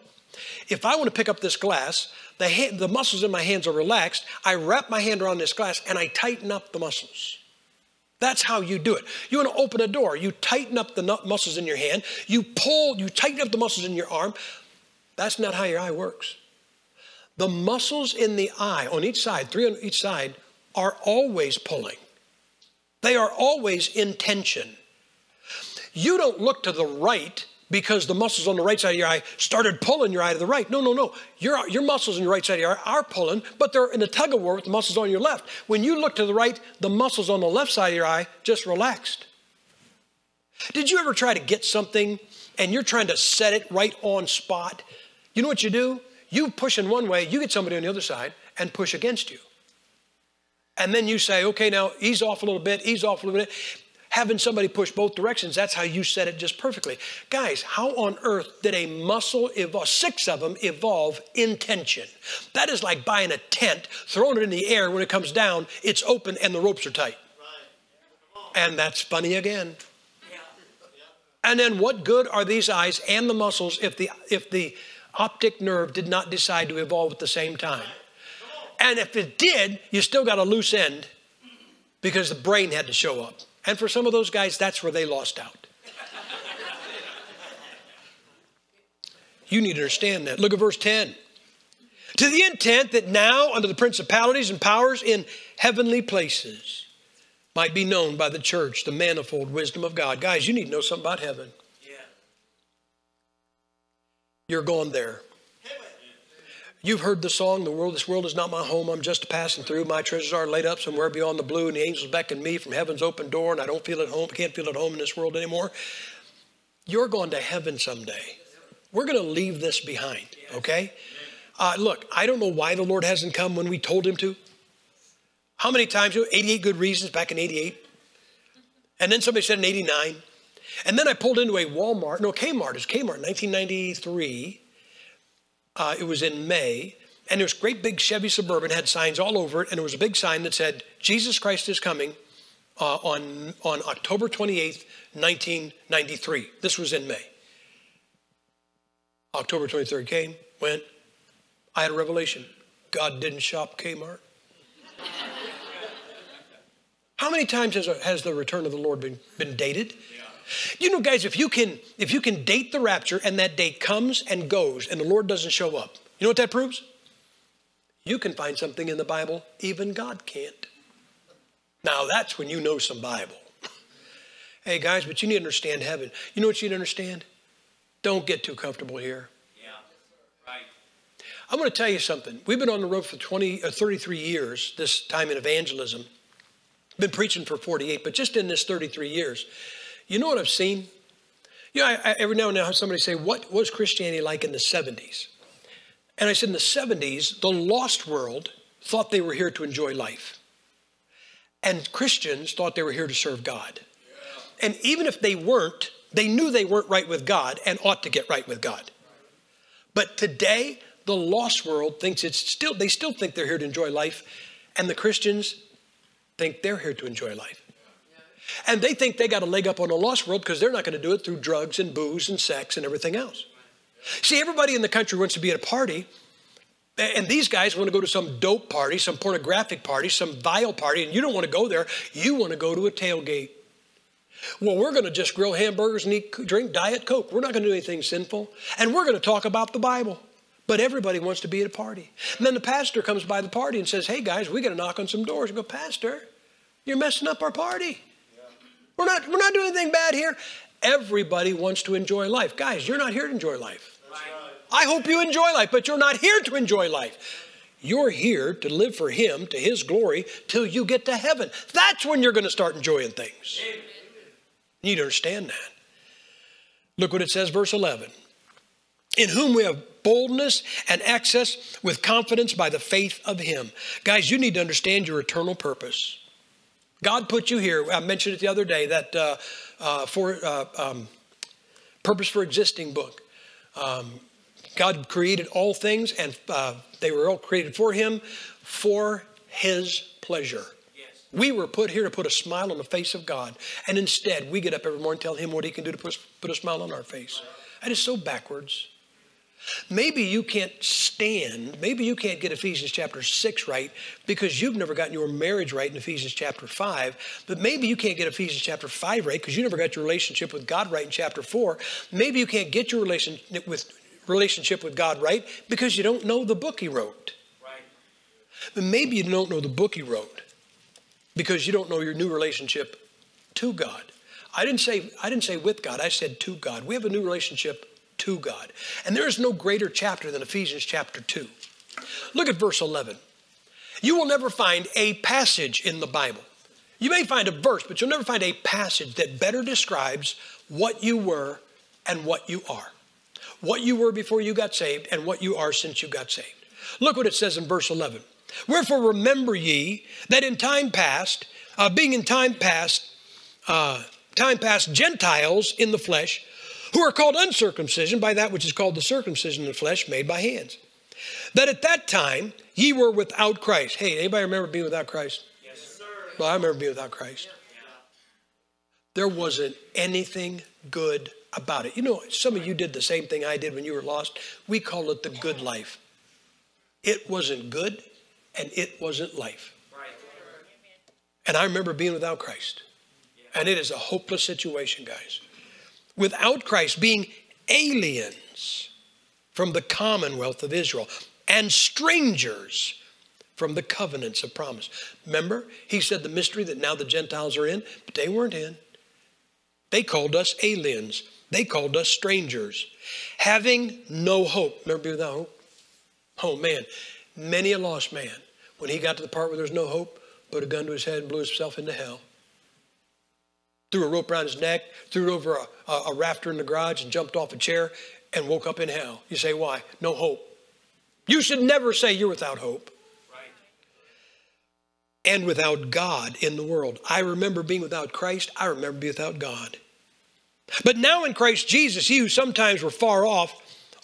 If I want to pick up this glass, the, hand, the muscles in my hands are relaxed. I wrap my hand around this glass and I tighten up the muscles. That's how you do it. You want to open a door, you tighten up the muscles in your hand, you pull, you tighten up the muscles in your arm. That's not how your eye works. The muscles in the eye on each side, three on each side, are always pulling. They are always in tension. You don't look to the right because the muscles on the right side of your eye started pulling your eye to the right. No, no, no. Your, your muscles on your right side of your eye are pulling, but they're in a tug of war with the muscles on your left. When you look to the right, the muscles on the left side of your eye just relaxed. Did you ever try to get something and you're trying to set it right on spot? You know what you do? You push in one way, you get somebody on the other side and push against you. And then you say, okay, now ease off a little bit, ease off a little bit having somebody push both directions, that's how you said it just perfectly. Guys, how on earth did a muscle evolve, six of them evolve in tension? That is like buying a tent, throwing it in the air, when it comes down, it's open and the ropes are tight. And that's funny again. And then what good are these eyes and the muscles if the, if the optic nerve did not decide to evolve at the same time? And if it did, you still got a loose end because the brain had to show up. And for some of those guys, that's where they lost out. you need to understand that. Look at verse 10. To the intent that now, under the principalities and powers in heavenly places, might be known by the church the manifold wisdom of God. Guys, you need to know something about heaven. Yeah. You're going there. You've heard the song, The World, This World is Not My Home. I'm just passing through. My treasures are laid up somewhere beyond the blue, and the angels beckon me from heaven's open door, and I don't feel at home, can't feel at home in this world anymore. You're going to heaven someday. We're going to leave this behind, okay? Uh, look, I don't know why the Lord hasn't come when we told him to. How many times? 88 good reasons back in 88. And then somebody said in 89. And then I pulled into a Walmart, no, Kmart, it's Kmart, 1993 uh, it was in May, and a great big Chevy Suburban, had signs all over it, and there was a big sign that said, Jesus Christ is coming uh, on, on October 28th, 1993. This was in May. October 23rd came, went. I had a revelation. God didn't shop Kmart. How many times has, has the return of the Lord been, been dated? You know, guys, if you can if you can date the rapture and that date comes and goes and the Lord doesn't show up, you know what that proves? You can find something in the Bible even God can't. Now that's when you know some Bible. [laughs] hey guys, but you need to understand heaven. You know what you need to understand? Don't get too comfortable here. Yeah, right. I'm going to tell you something. We've been on the road for 20 or uh, 33 years, this time in evangelism. Been preaching for 48, but just in this 33 years, you know what I've seen? You know, I, I, every now and then somebody say, What was Christianity like in the 70s? And I said, In the 70s, the lost world thought they were here to enjoy life. And Christians thought they were here to serve God. And even if they weren't, they knew they weren't right with God and ought to get right with God. But today, the lost world thinks it's still, they still think they're here to enjoy life. And the Christians think they're here to enjoy life. And they think they got a leg up on the lost world because they're not going to do it through drugs and booze and sex and everything else. See, everybody in the country wants to be at a party, and these guys want to go to some dope party, some pornographic party, some vile party, and you don't want to go there. You want to go to a tailgate. Well, we're going to just grill hamburgers and eat, drink Diet Coke. We're not going to do anything sinful. And we're going to talk about the Bible. But everybody wants to be at a party. And then the pastor comes by the party and says, Hey, guys, we got to knock on some doors. and go, Pastor, you're messing up our party. We're not, we're not doing anything bad here. Everybody wants to enjoy life. Guys, you're not here to enjoy life. I hope you enjoy life, but you're not here to enjoy life. You're here to live for Him, to His glory, till you get to heaven. That's when you're going to start enjoying things. You need to understand that. Look what it says, verse 11. In whom we have boldness and access with confidence by the faith of Him. Guys, you need to understand your eternal purpose. God put you here. I mentioned it the other day that uh, uh, for uh, um, purpose for existing book. Um, God created all things, and uh, they were all created for Him for His pleasure. Yes. We were put here to put a smile on the face of God, and instead we get up every morning and tell Him what He can do to put, put a smile on our face. That is so backwards. Maybe you can't stand, maybe you can't get Ephesians chapter 6 right because you've never gotten your marriage right in Ephesians chapter 5. But maybe you can't get Ephesians chapter 5 right because you never got your relationship with God right in chapter 4. Maybe you can't get your relationship with, relationship with God right because you don't know the book he wrote. Right. But maybe you don't know the book he wrote because you don't know your new relationship to God. I didn't say I didn't say with God. I said to God. We have a new relationship to God. And there is no greater chapter than Ephesians chapter 2. Look at verse 11. You will never find a passage in the Bible. You may find a verse, but you'll never find a passage that better describes what you were and what you are. What you were before you got saved and what you are since you got saved. Look what it says in verse 11. Wherefore remember ye that in time past, uh, being in time past, uh, time past Gentiles in the flesh, who are called uncircumcision by that which is called the circumcision of the flesh made by hands. That at that time ye were without Christ. Hey, anybody remember being without Christ? Yes, sir. Well, I remember being without Christ. There wasn't anything good about it. You know, some of you did the same thing I did when you were lost. We call it the good life. It wasn't good and it wasn't life. And I remember being without Christ. And it is a hopeless situation, guys without Christ, being aliens from the commonwealth of Israel and strangers from the covenants of promise. Remember, he said the mystery that now the Gentiles are in, but they weren't in. They called us aliens. They called us strangers, having no hope. Remember be without hope. Oh man, many a lost man, when he got to the part where there's no hope, put a gun to his head and blew himself into hell threw a rope around his neck, threw it over a, a, a rafter in the garage, and jumped off a chair and woke up in hell. You say, why? No hope. You should never say you're without hope. Right. And without God in the world. I remember being without Christ. I remember being without God. But now in Christ Jesus, ye who sometimes were far off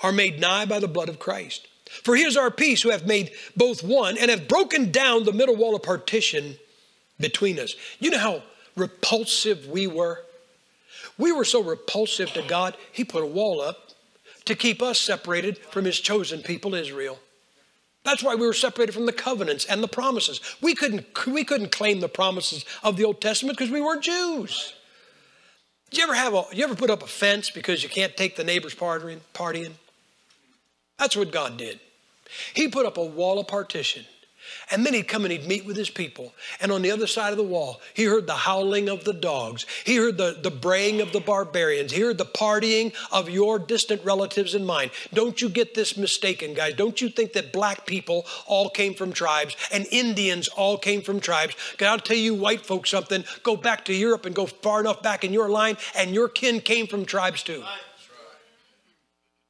are made nigh by the blood of Christ. For he is our peace, who have made both one and have broken down the middle wall of partition between us. You know how repulsive we were? We were so repulsive to God, He put a wall up to keep us separated from His chosen people, Israel. That's why we were separated from the covenants and the promises. We couldn't, we couldn't claim the promises of the Old Testament because we weren't Jews. Did you ever have a, you ever put up a fence because you can't take the neighbors partying? partying? That's what God did. He put up a wall of partition and then he'd come and he'd meet with his people. And on the other side of the wall, he heard the howling of the dogs. He heard the, the braying of the barbarians. He heard the partying of your distant relatives and mine. Don't you get this mistaken, guys. Don't you think that black people all came from tribes and Indians all came from tribes. Because I'll tell you, white folks, something. Go back to Europe and go far enough back in your line, and your kin came from tribes too.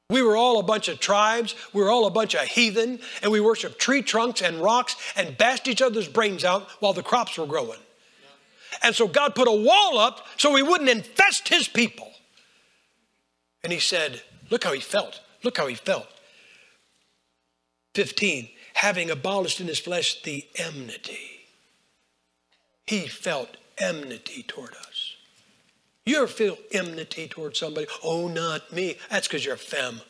We were all a bunch of tribes. We were all a bunch of heathen, and we worshiped tree trunks and rocks and bashed each other's brains out while the crops were growing. And so God put a wall up so he wouldn't infest his people. And he said, Look how he felt. Look how he felt. 15, having abolished in his flesh the enmity. He felt enmity toward us. You ever feel enmity towards somebody? Oh, not me. That's because you're a femme.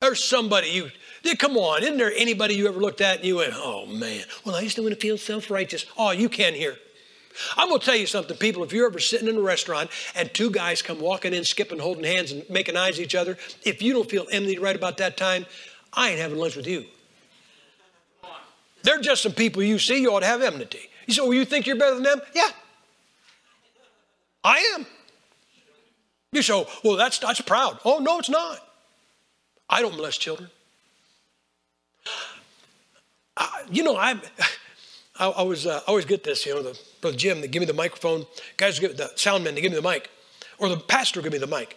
There's somebody you, come on, isn't there anybody you ever looked at and you went, oh man, well, I used to want to feel self righteous. Oh, you can hear. I'm going to tell you something, people. If you're ever sitting in a restaurant and two guys come walking in, skipping, holding hands, and making eyes at each other, if you don't feel enmity right about that time, I ain't having lunch with you. They're just some people you see, you ought to have enmity. You say, well, you think you're better than them? Yeah, I am. You say, well, that's, that's proud. Oh, no, it's not. I don't molest children. Uh, you know, I'm, [laughs] I, I was, uh, I always get this, you know, the brother Jim, they give me the microphone, guys, give, the sound men, they give me the mic, or the pastor give me the mic.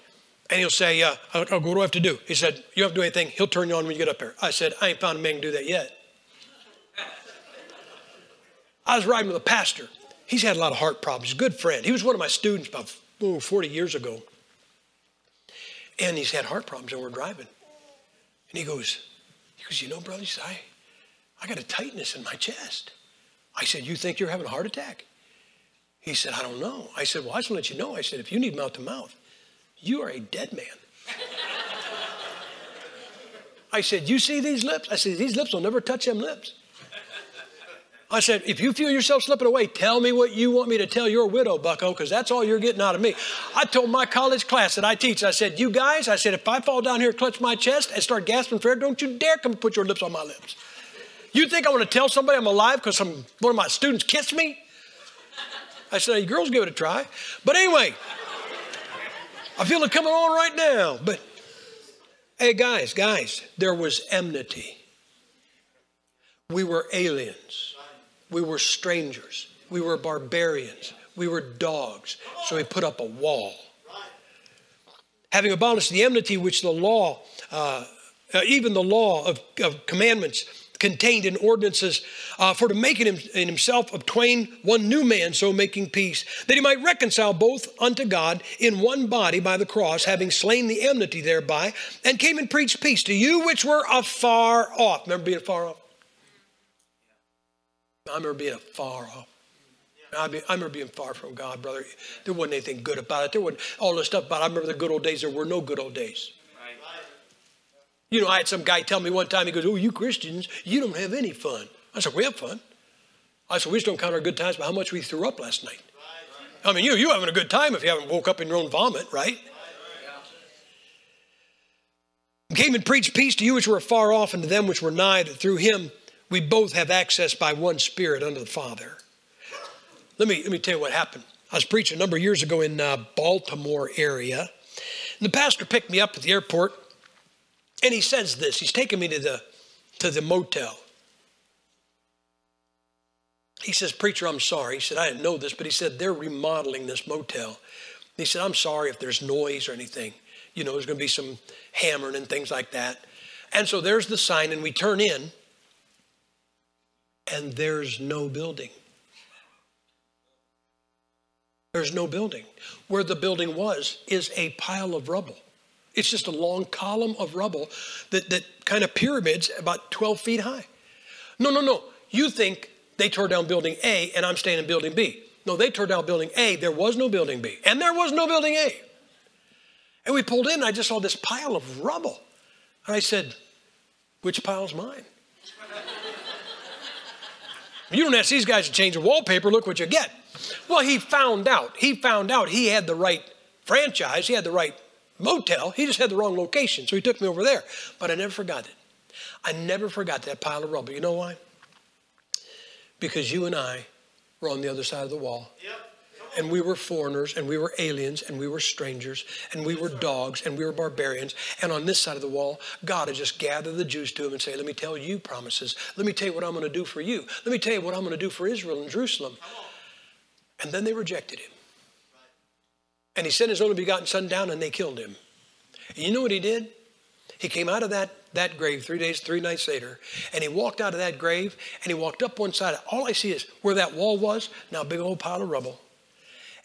And he'll say, uh, oh, what do I have to do? He said, you don't have to do anything. He'll turn you on when you get up there. I said, I ain't found a man can do that yet. [laughs] I was riding with a pastor he's had a lot of heart problems. Good friend. He was one of my students about oh, 40 years ago. And he's had heart problems and we're driving. And he goes, he goes, you know, brother, I, I got a tightness in my chest. I said, you think you're having a heart attack? He said, I don't know. I said, well, I just want to let you know. I said, if you need mouth to mouth, you are a dead man. [laughs] I said, you see these lips? I said, these lips will never touch them lips. I said, if you feel yourself slipping away, tell me what you want me to tell your widow, bucko, because that's all you're getting out of me. I told my college class that I teach, I said, you guys, I said, if I fall down here, clutch my chest, and start gasping for air, don't you dare come put your lips on my lips. You think I want to tell somebody I'm alive because some one of my students kissed me? I said, hey, girls, give it a try. But anyway, I feel it coming on right now. But hey, guys, guys, there was enmity. We were aliens. We were strangers. We were barbarians. We were dogs. So he put up a wall. Having abolished the enmity which the law, uh, uh, even the law of, of, commandments contained in ordinances, uh, for to make in, him, in himself of twain one new man, so making peace, that he might reconcile both unto God in one body by the cross, having slain the enmity thereby, and came and preached peace to you which were afar off. Remember being far off? I remember being far off. I, remember being far from God, brother. There wasn't anything good about it. There wasn't all this stuff about it. I remember the good old days. There were no good old days. You know, I had some guy tell me one time, he goes, Oh, you Christians, you don't have any fun. I said, We have fun. I said, We just don't count our good times by how much we threw up last night. I mean, you, you having a good time if you haven't woke up in your own vomit, right? Came and preached peace to you which were far off and to them which were nigh, that through him we both have access by one Spirit unto the Father. Let me, let me tell you what happened. I was preaching a number of years ago in uh, Baltimore area. And the pastor picked me up at the airport, and he says this. He's taking me to the, to the motel. He says, Preacher, I'm sorry. He said, I didn't know this, but he said, they're remodeling this motel. He said, I'm sorry if there's noise or anything. You know, there's going to be some hammering and things like that. And so there's the sign, and we turn in, and there's no building. There's no building. Where the building was is a pile of rubble. It's just a long column of rubble that, that kind of pyramids about 12 feet high. No, no, no. You think they tore down building A and I'm staying in building B. No, they tore down building A. There was no building B. And there was no building A. And we pulled in and I just saw this pile of rubble. And I said, Which pile's mine? You don't ask these guys to change the wallpaper, look what you get. Well, he found out. He found out he had the right franchise, he had the right motel. He just had the wrong location. So he took me over there. But I never forgot it. I never forgot that pile of rubble. You know why? Because you and I were on the other side of the wall. Yep. And we were foreigners, and we were aliens, and we were strangers, and we were dogs, and we were barbarians. And on this side of the wall, God had just gathered the Jews to him and say, Let me tell you promises. Let me tell you what I'm going to do for you. Let me tell you what I'm going to do for Israel and Jerusalem. And then they rejected him. And he sent his only begotten son down, and they killed him. And you know what he did? He came out of that, that grave three days, three nights later, and he walked out of that grave and he walked up one side. All I see is where that wall was, now a big old pile of rubble.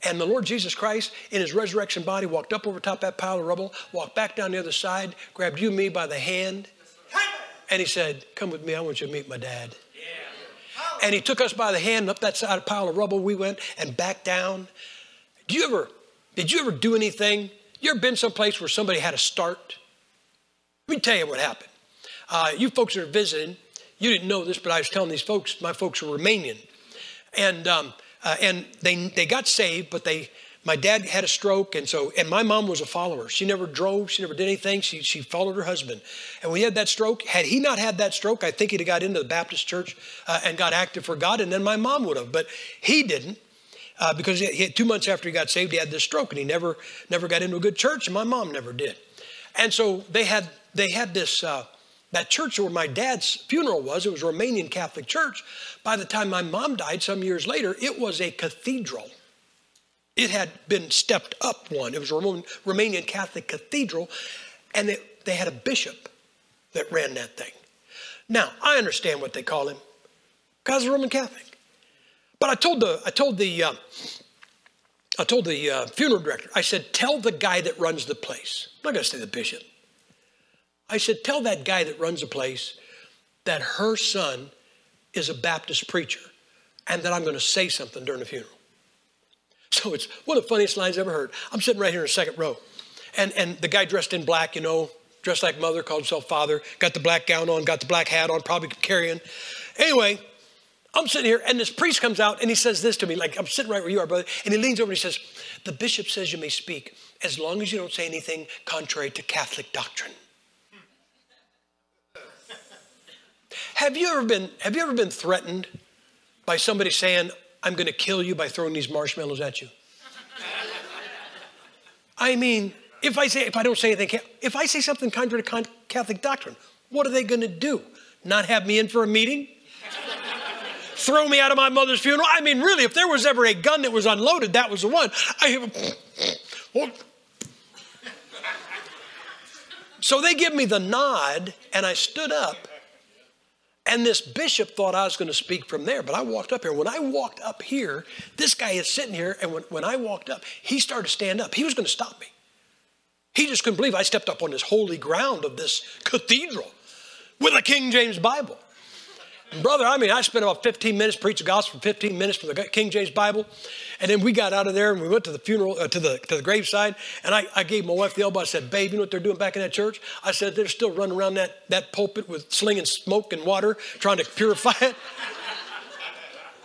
And the Lord Jesus Christ, in his resurrection body, walked up over top that pile of rubble, walked back down the other side, grabbed you and me by the hand, and he said, Come with me, I want you to meet my dad. And he took us by the hand, up that side of pile of rubble we went, and back down. Do you ever, did you ever do anything? You ever been someplace where somebody had a start? Let me tell you what happened. Uh, you folks that are visiting, you didn't know this, but I was telling these folks, my folks were Romanian. And, um, uh, and they, they got saved, but they, my dad had a stroke, and so, and my mom was a follower. She never drove, she never did anything. She, she followed her husband. And when he had that stroke, had he not had that stroke, I think he'd have got into the Baptist church uh, and got active for God, and then my mom would have. But he didn't. Uh, because he two months after he got saved, he had this stroke, and he never, never got into a good church, and my mom never did. And so they had they had this, uh, that church where my dad's funeral was, it was a Romanian Catholic church. By the time my mom died some years later, it was a cathedral. It had been stepped up one. It was a Romanian Catholic cathedral, and it, they had a bishop that ran that thing. Now, I understand what they call him, because he's a Roman Catholic. But I told the, I told the, uh, I told the uh, funeral director, I said, tell the guy that runs the place. I'm not going to say the bishop. I said, Tell that guy that runs a place that her son is a Baptist preacher and that I'm going to say something during the funeral. So it's one of the funniest lines I've ever heard. I'm sitting right here in the second row. And, and the guy dressed in black, you know, dressed like mother, called himself father, got the black gown on, got the black hat on, probably carrying. Anyway, I'm sitting here, and this priest comes out and he says this to me, like I'm sitting right where you are, brother. And he leans over and he says, The bishop says you may speak as long as you don't say anything contrary to Catholic doctrine. Have you ever been, have you ever been threatened by somebody saying, I'm going to kill you by throwing these marshmallows at you? I mean, if I say, if I don't say anything, if I say something contrary to Catholic doctrine, what are they going to do? Not have me in for a meeting? Throw me out of my mother's funeral? I mean, really, if there was ever a gun that was unloaded, that was the one. I, have [laughs] so they give me the nod, and I stood up and this bishop thought I was going to speak from there, but I walked up here. When I walked up here, this guy is sitting here, and when, when I walked up, he started to stand up. He was going to stop me. He just couldn't believe I stepped up on this holy ground of this cathedral with a King James Bible. Brother, I mean, I spent about 15 minutes, preach the gospel, 15 minutes from the King James Bible. And then we got out of there and we went to the funeral, uh, to the to the graveside. And I, I gave my wife the elbow. I said, Babe, you know what they're doing back in that church? I said, They're still running around that, that pulpit with slinging smoke and water, trying to purify it.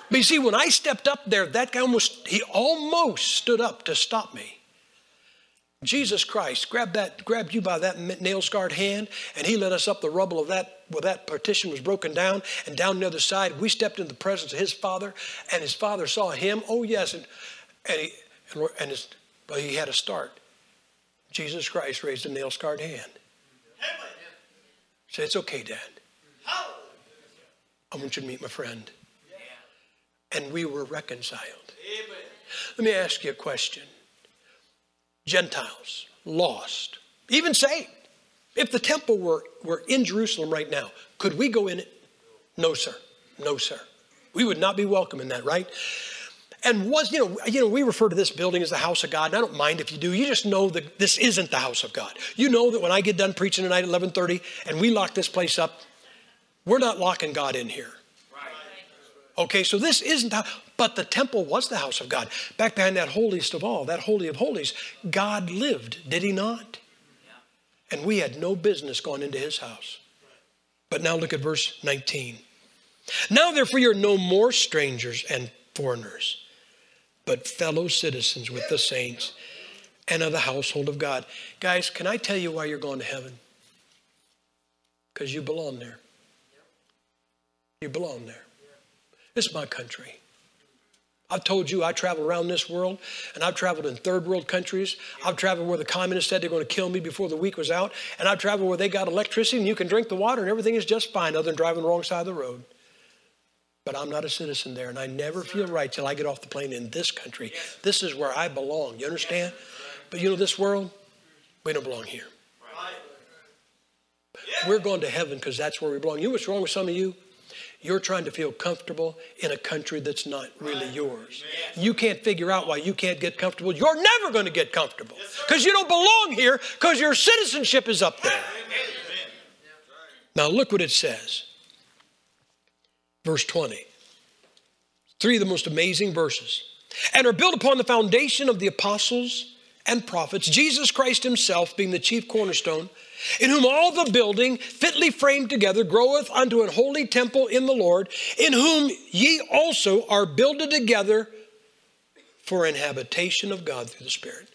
but you see, when I stepped up there, that guy almost, he almost stood up to stop me. Jesus Christ grabbed that, grabbed you by that nail-scarred hand, and he led us up the rubble of that where that partition was broken down, and down the other side, we stepped into the presence of his father, and his father saw him. Oh yes, and and he and his, but he had a start. Jesus Christ raised a nail-scarred hand. Say, it's okay, Dad. I want you to meet my friend. And we were reconciled. Let me ask you a question. Gentiles, lost, even saved. If the temple were, were in Jerusalem right now, could we go in it? No, sir. No, sir. We would not be welcome in that, right? And was, you know, you know, we refer to this building as the house of God, and I don't mind if you do. You just know that this isn't the house of God. You know that when I get done preaching tonight at 11:30 and we lock this place up, we're not locking God in here. Okay, so this isn't how, but the temple was the house of God. Back behind that holiest of all, that holy of holies, God lived, did he not? And we had no business going into his house. But now look at verse 19. Now, therefore, you're no more strangers and foreigners, but fellow citizens with the saints and of the household of God. Guys, can I tell you why you're going to heaven? Because you belong there. You belong there. This is my country. I've told you I travel around this world, and I've traveled in third world countries. I've traveled where the communists said they're going to kill me before the week was out, and I've traveled where they got electricity and you can drink the water and everything is just fine, other than driving the wrong side of the road. But I'm not a citizen there, and I never feel right till I get off the plane in this country. This is where I belong. You understand? But you know, this world, we don't belong here. We're going to heaven because that's where we belong. You know what's wrong with some of you? You're trying to feel comfortable in a country that's not really yours. You can't figure out why you can't get comfortable. You're never going to get comfortable because you don't belong here because your citizenship is up there. Now, look what it says. Verse 20. Three of the most amazing verses. And are built upon the foundation of the apostles and prophets, Jesus Christ himself being the chief cornerstone, in whom all the building, fitly framed together, groweth unto an holy temple in the Lord, in whom ye also are builded together for an habitation of God through the Spirit.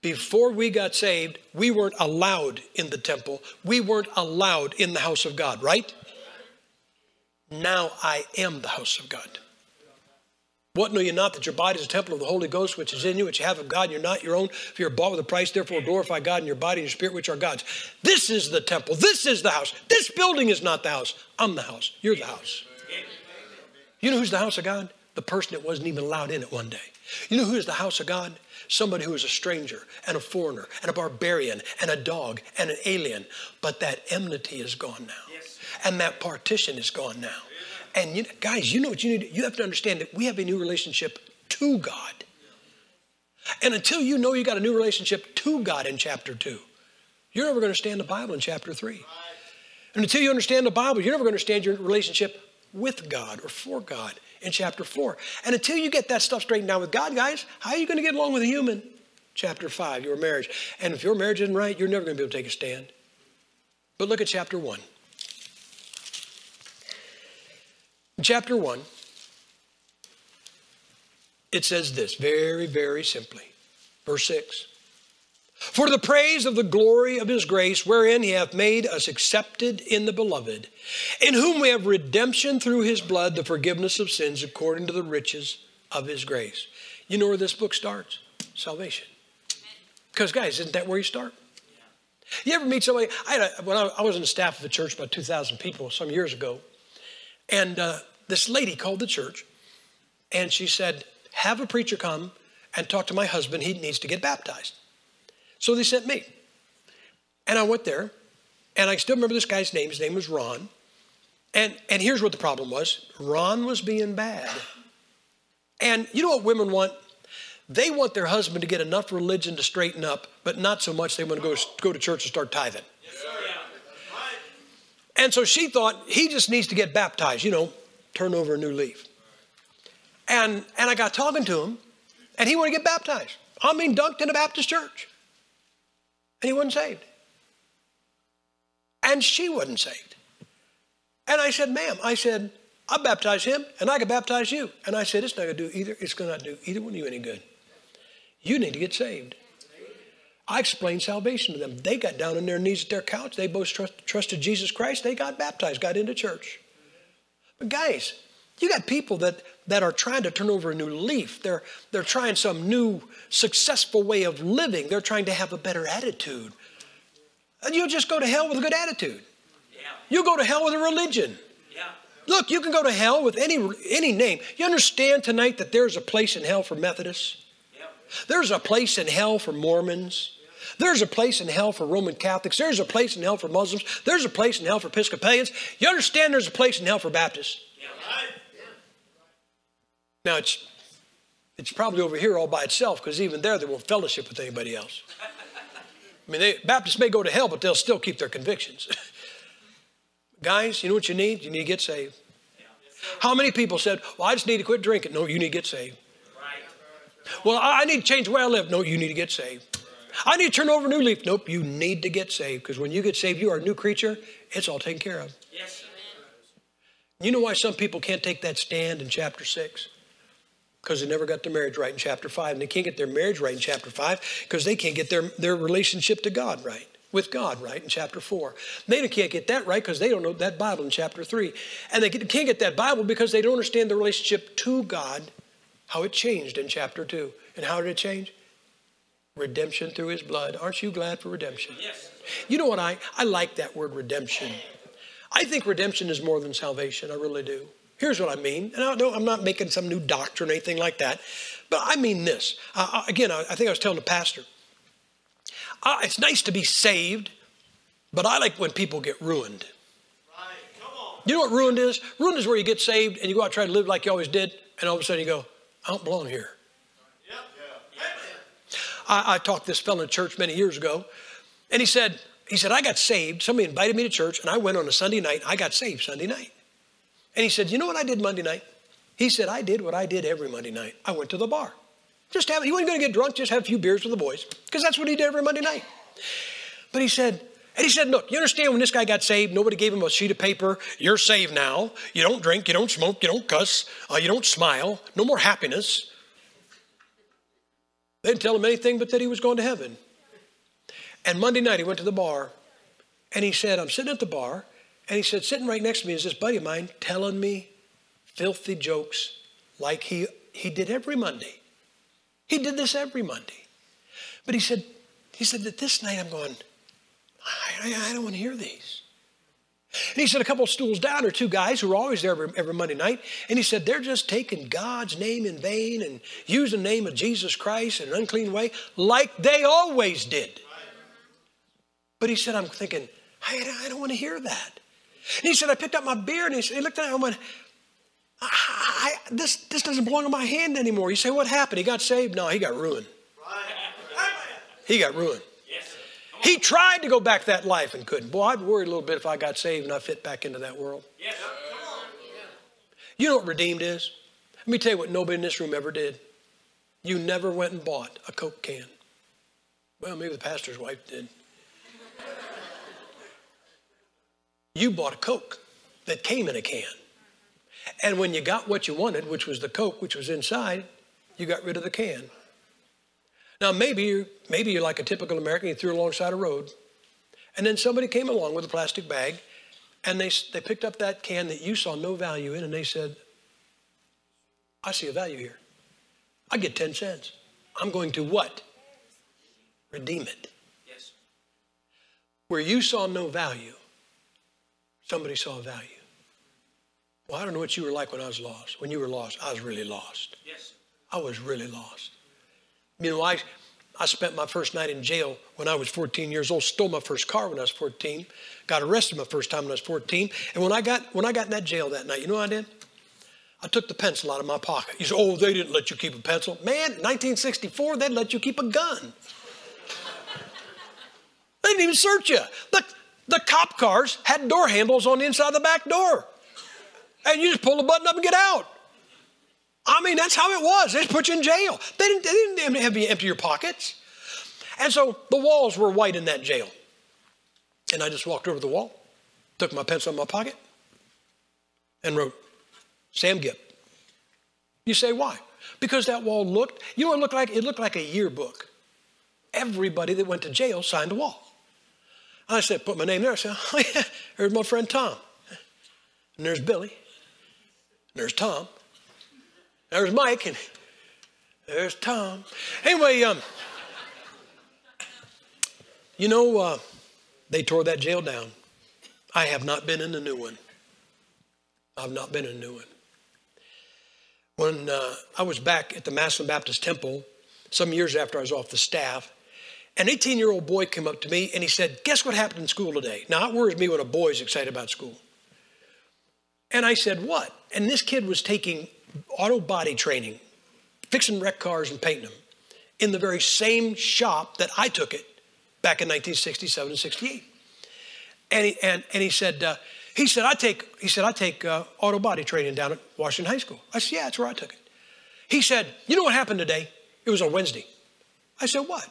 Before we got saved, we weren't allowed in the temple. We weren't allowed in the house of God, right? Now I am the house of God. What know you not that your body is a temple of the Holy Ghost, which is in you, which you have of God, and you're not your own? If you're bought with a price, therefore glorify God in your body and your spirit, which are God's. This is the temple. This is the house. This building is not the house. I'm the house. You're the house. You know who's the house of God? The person that wasn't even allowed in it one day. You know who is the house of God? Somebody who is a stranger and a foreigner and a barbarian and a dog and an alien. But that enmity is gone now. And that partition is gone now. And you, guys, you know what you need? You have to understand that we have a new relationship to God. And until you know you got a new relationship to God in chapter 2, you're never going to understand the Bible in chapter 3. And until you understand the Bible, you're never going to understand your relationship with God or for God in chapter 4. And until you get that stuff straightened out with God, guys, how are you going to get along with a human? Chapter 5, your marriage. And if your marriage isn't right, you're never going to be able to take a stand. But look at chapter 1. Chapter 1, it says this very, very simply. Verse 6 For the praise of the glory of his grace, wherein he hath made us accepted in the beloved, in whom we have redemption through his blood, the forgiveness of sins according to the riches of his grace. You know where this book starts? Salvation. Because, guys, isn't that where you start? You ever meet somebody? I, a, when I, I, was in the staff of a church, about 2,000 people some years ago, and uh, this lady called the church and she said, Have a preacher come and talk to my husband. He needs to get baptized. So they sent me. And I went there, and I still remember this guy's name. His name was Ron. And, and here's what the problem was Ron was being bad. And you know what women want? They want their husband to get enough religion to straighten up, but not so much they want to go, go to church and start tithing. And so she thought he just needs to get baptized, you know, turn over a new leaf. And, and I got talking to him, and he wanted to get baptized. I mean, dunked in a Baptist church. And he wasn't saved. And she wasn't saved. And I said, ma'am, I said, I baptize him and I can baptize you. And I said, it's not going to do either. It's going to not do either one of you any good. You need to get saved. I explained salvation to them. They got down on their knees at their couch. They both trust, trusted Jesus Christ. They got baptized, got into church. But guys, you got people that, that are trying to turn over a new leaf. They're, they're trying some new successful way of living. They're trying to have a better attitude. And you'll just go to hell with a good attitude. Yeah. You go to hell with a religion. Yeah. Look, you can go to hell with any, any name. You understand tonight that there's a place in hell for Methodists? Yeah. There's a place in hell for Mormons. There's a place in hell for Roman Catholics. There's a place in hell for Muslims. There's a place in hell for Episcopalians. You understand there's a place in hell for Baptists? Now, it's, it's probably over here all by itself because even there they won't fellowship with anybody else. I mean, they, Baptists may go to hell, but they'll still keep their convictions. [laughs] Guys, you know what you need? You need to get saved. How many people said, Well, I just need to quit drinking? No, you need to get saved. Well, I need to change the way I live. No, you need to get saved. I need to turn over a new leaf. Nope, you need to get saved because when you get saved, you are a new creature. It's all taken care of. Yes. You know why some people can't take that stand in chapter 6? Because they never got their marriage right in chapter 5. And they can't get their marriage right in chapter 5 because they can't get their, their relationship to God right, with God right in chapter 4. They can't get that right because they don't know that Bible in chapter 3. And they can't get that Bible because they don't understand the relationship to God, how it changed in chapter 2. And how did it change? Redemption through his blood. Aren't you glad for redemption? Yes. You know what? I, I like that word redemption. I think redemption is more than salvation. I really do. Here's what I mean. And I am not making some new doctrine or anything like that. But I mean this. Uh, again, I, I, think I was telling the pastor. Uh, it's nice to be saved, but I like when people get ruined. Right. Come on. You know what ruined is? Ruined is where you get saved and you go out and try to live like you always did, and all of a sudden you go, I don't belong here. I, I talked to this fellow in church many years ago, and he said, he said, I got saved. Somebody invited me to church, and I went on a Sunday night. I got saved Sunday night. And he said, You know what I did Monday night? He said, I did what I did every Monday night. I went to the bar. Just have, he wasn't going to get drunk, just have a few beers with the boys, because that's what he did every Monday night. But he said, and he said, Look, you understand when this guy got saved, nobody gave him a sheet of paper. You're saved now. You don't drink, you don't smoke, you don't cuss, uh, you don't smile, no more happiness. They didn't tell him anything but that he was going to heaven. And Monday night he went to the bar and he said, I'm sitting at the bar and he said, sitting right next to me is this buddy of mine telling me filthy jokes like he, he did every Monday. He did this every Monday. But he said, he said that this night I'm going, I, I, I don't want to hear these. And he said a couple stools down are two guys who are always there every, every, Monday night. And he said they're just taking God's name in vain and using the name of Jesus Christ in an unclean way like they always did. But he said, I'm thinking, I, I don't want to hear that. And he said, I picked up my beer and he, said, he looked at it and went, I, I, this, this doesn't belong in my hand anymore. You say, what happened? He got saved? No, he got ruined. He got ruined. He tried to go back that life and couldn't. Boy, I'd worry a little bit if I got saved and I fit back into that world. You know what redeemed is? Let me tell you what nobody in this room ever did. You never went and bought a Coke can. Well, maybe the pastor's wife did. you bought a Coke that came in a can. And when you got what you wanted, which was the Coke, which was inside, you got rid of the can. Now, maybe you're, maybe you're like a typical American, you threw it alongside a road, and then somebody came along with a plastic bag, and they, they picked up that can that you saw no value in, and they said, I see a value here. I get 10 cents. I'm going to what? Redeem it. Yes. Where you saw no value, somebody saw value. Well, I don't know what you were like when I was lost. When you were lost, I was really lost. Yes. I was really lost. You know, I, I spent my first night in jail when I was 14 years old, stole my first car when I was 14, got arrested my first time when I was 14. And when I got, when I got in that jail that night, you know what I did? I took the pencil out of my pocket. You say, oh, they didn't let you keep a pencil. Man, 1964, they'd let you keep a gun. [laughs] they didn't even search you. The, the cop cars had door handles on the inside of the back door. And you just pull the button up and get out. I mean, that's how it was. They put you in jail. They didn't, they didn't have you empty your pockets. And so the walls were white in that jail. And I just walked over the wall, took my pencil in my pocket, and wrote, Sam Gipp. You say, why? Because that wall looked, you know what it looked like? It looked like a yearbook. Everybody that went to jail signed a wall. I said, put my name there. I said, [laughs] oh yeah, my friend Tom. And there's Billy. And there's Tom. There's Mike. And there's Tom. Anyway, um, you know, uh, they tore that jail down. I have not been in the new one. I've not been in a new one. When uh, I was back at the Massillon Baptist Temple, some years after I was off the staff, an 18 year old boy came up to me and he said, Guess what happened in school today? Now, it worries me when a boy is excited about school. And I said, What? And this kid was taking auto body training, fixing wrecked cars and painting them in the very same shop that I took it back in 1967 and 68. And he, and, and he said, uh, he said, I take, he said, I take uh, auto body training down at Washington High School. I said, yeah, that's where I took it. He said, you know what happened today? It was on Wednesday. I said, what?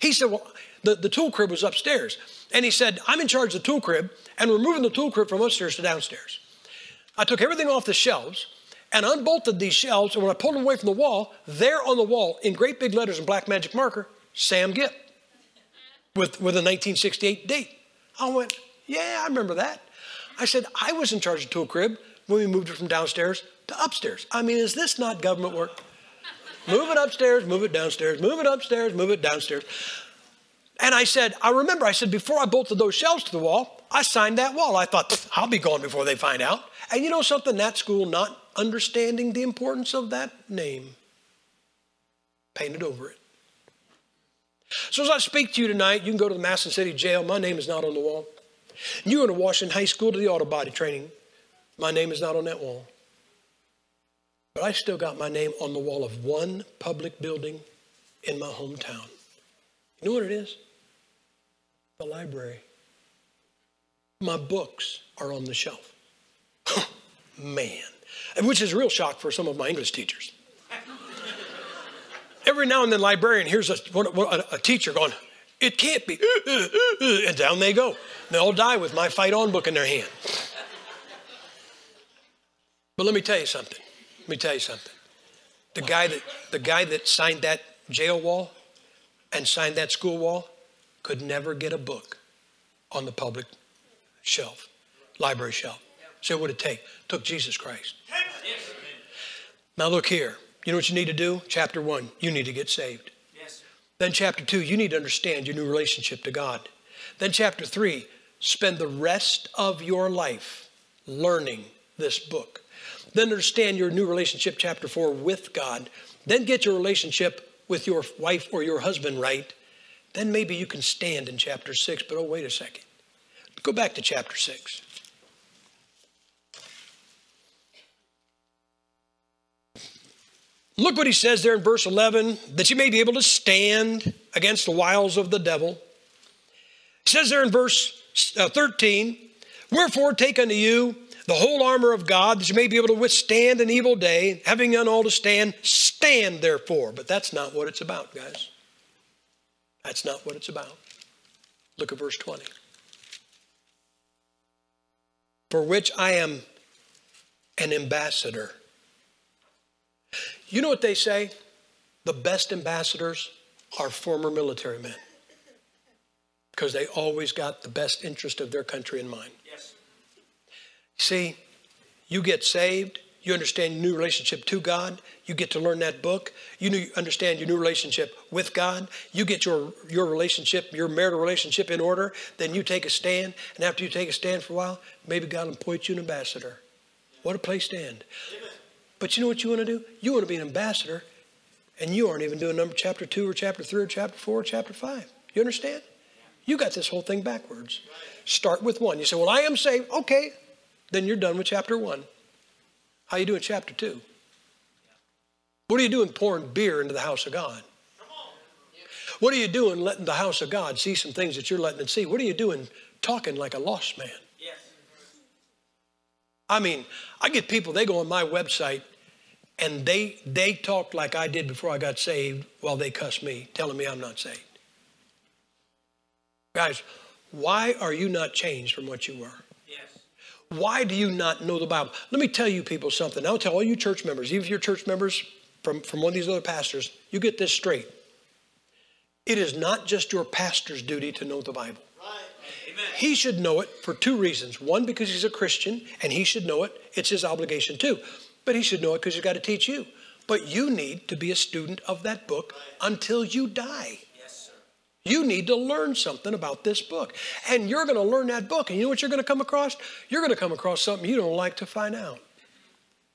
He said, Well, the, the tool crib was upstairs. And he said, I'm in charge of the tool crib, and we're moving the tool crib from upstairs to downstairs. I took everything off the shelves, and unbolted these shelves. And when I pulled them away from the wall, there on the wall, in great big letters in black magic marker, Sam Gipp with, with a 1968 date. I went, yeah, I remember that. I said, I was in charge of Tool Crib when we moved it from downstairs to upstairs. I mean, is this not government work? move it upstairs, move it downstairs, move it upstairs, move it downstairs. And I said, I remember, I said, before I bolted those shelves to the wall, I signed that wall. I thought, I'll be gone before they find out. And you know something? That school, not understanding the importance of that name, painted over it. So as I speak to you tonight, you can go to the Mason City Jail. My name is not on the wall. You go to Washington High School to the auto body training. My name is not on that wall. But I still got my name on the wall of one public building in my hometown. You know what it is? The library. My books are on the shelf. [laughs] Man. Which is a real shock for some of my English teachers. Every now and then, librarian hears a, a, a teacher going, It can't be. [laughs] And down they go. They all die with my fight on book in their hand. But let me tell you something. Let me tell you something. The guy that, the guy that signed that jail wall and signed that school wall could never get a book on the public shelf, library shelf. So what did it take? It took Jesus Christ. Now look here. You know what you need to do? Chapter one, you need to get saved. Yes. Then chapter two, you need to understand your new relationship to God. Then chapter three, spend the rest of your life learning this book. Then understand your new relationship, chapter four, with God. Then get your relationship with your wife or your husband right. Then maybe you can stand in chapter six, but oh, wait a second. Go back to chapter six. Look what he says there in verse 11 that you may be able to stand against the wiles of the devil. He says there in verse uh, 13, Wherefore take unto you the whole armor of God that you may be able to withstand an evil day, having done all to stand, stand therefore. But that's not what it's about, guys. That's not what it's about. Look at verse 20. For which I am an ambassador you know what they say? The best ambassadors are former military men because they always got the best interest of their country in mind. Yes. See, you get saved, you understand your new relationship to God, you get to learn that book, you understand your new relationship with God, you get your, your relationship, your marital relationship in order, then you take a stand, and after you take a stand for a while, maybe God will appoint you an ambassador. What a place to end. Amen. But you know what you want to do? You want to be an ambassador, and you aren't even doing number chapter two or chapter three or chapter four or chapter five. You understand? You got this whole thing backwards. Start with one. You say, "Well, I am saved." Okay, then you're done with chapter one. How you doing chapter two? What are you doing pouring beer into the house of God? What are you doing letting the house of God see some things that you're letting it see? What are you doing talking like a lost man? I mean, I get people, they go on my website and they they talk like I did before I got saved while they cuss me, telling me I'm not saved. Guys, why are you not changed from what you were? Yes. Why do you not know the Bible? Let me tell you people something. I'll tell all you church members, even if you're church members from, from one of these other pastors, you get this straight. It is not just your pastor's duty to know the Bible. Right. Amen. He should know it for two reasons. One, because he's a Christian and he should know it. It's his obligation too. But he should know it because he's got to teach you. But you need to be a student of that book until you die. You need to learn something about this book. And you're going to learn that book. And you know what you're going to come across? You're going to come across something you don't like to find out.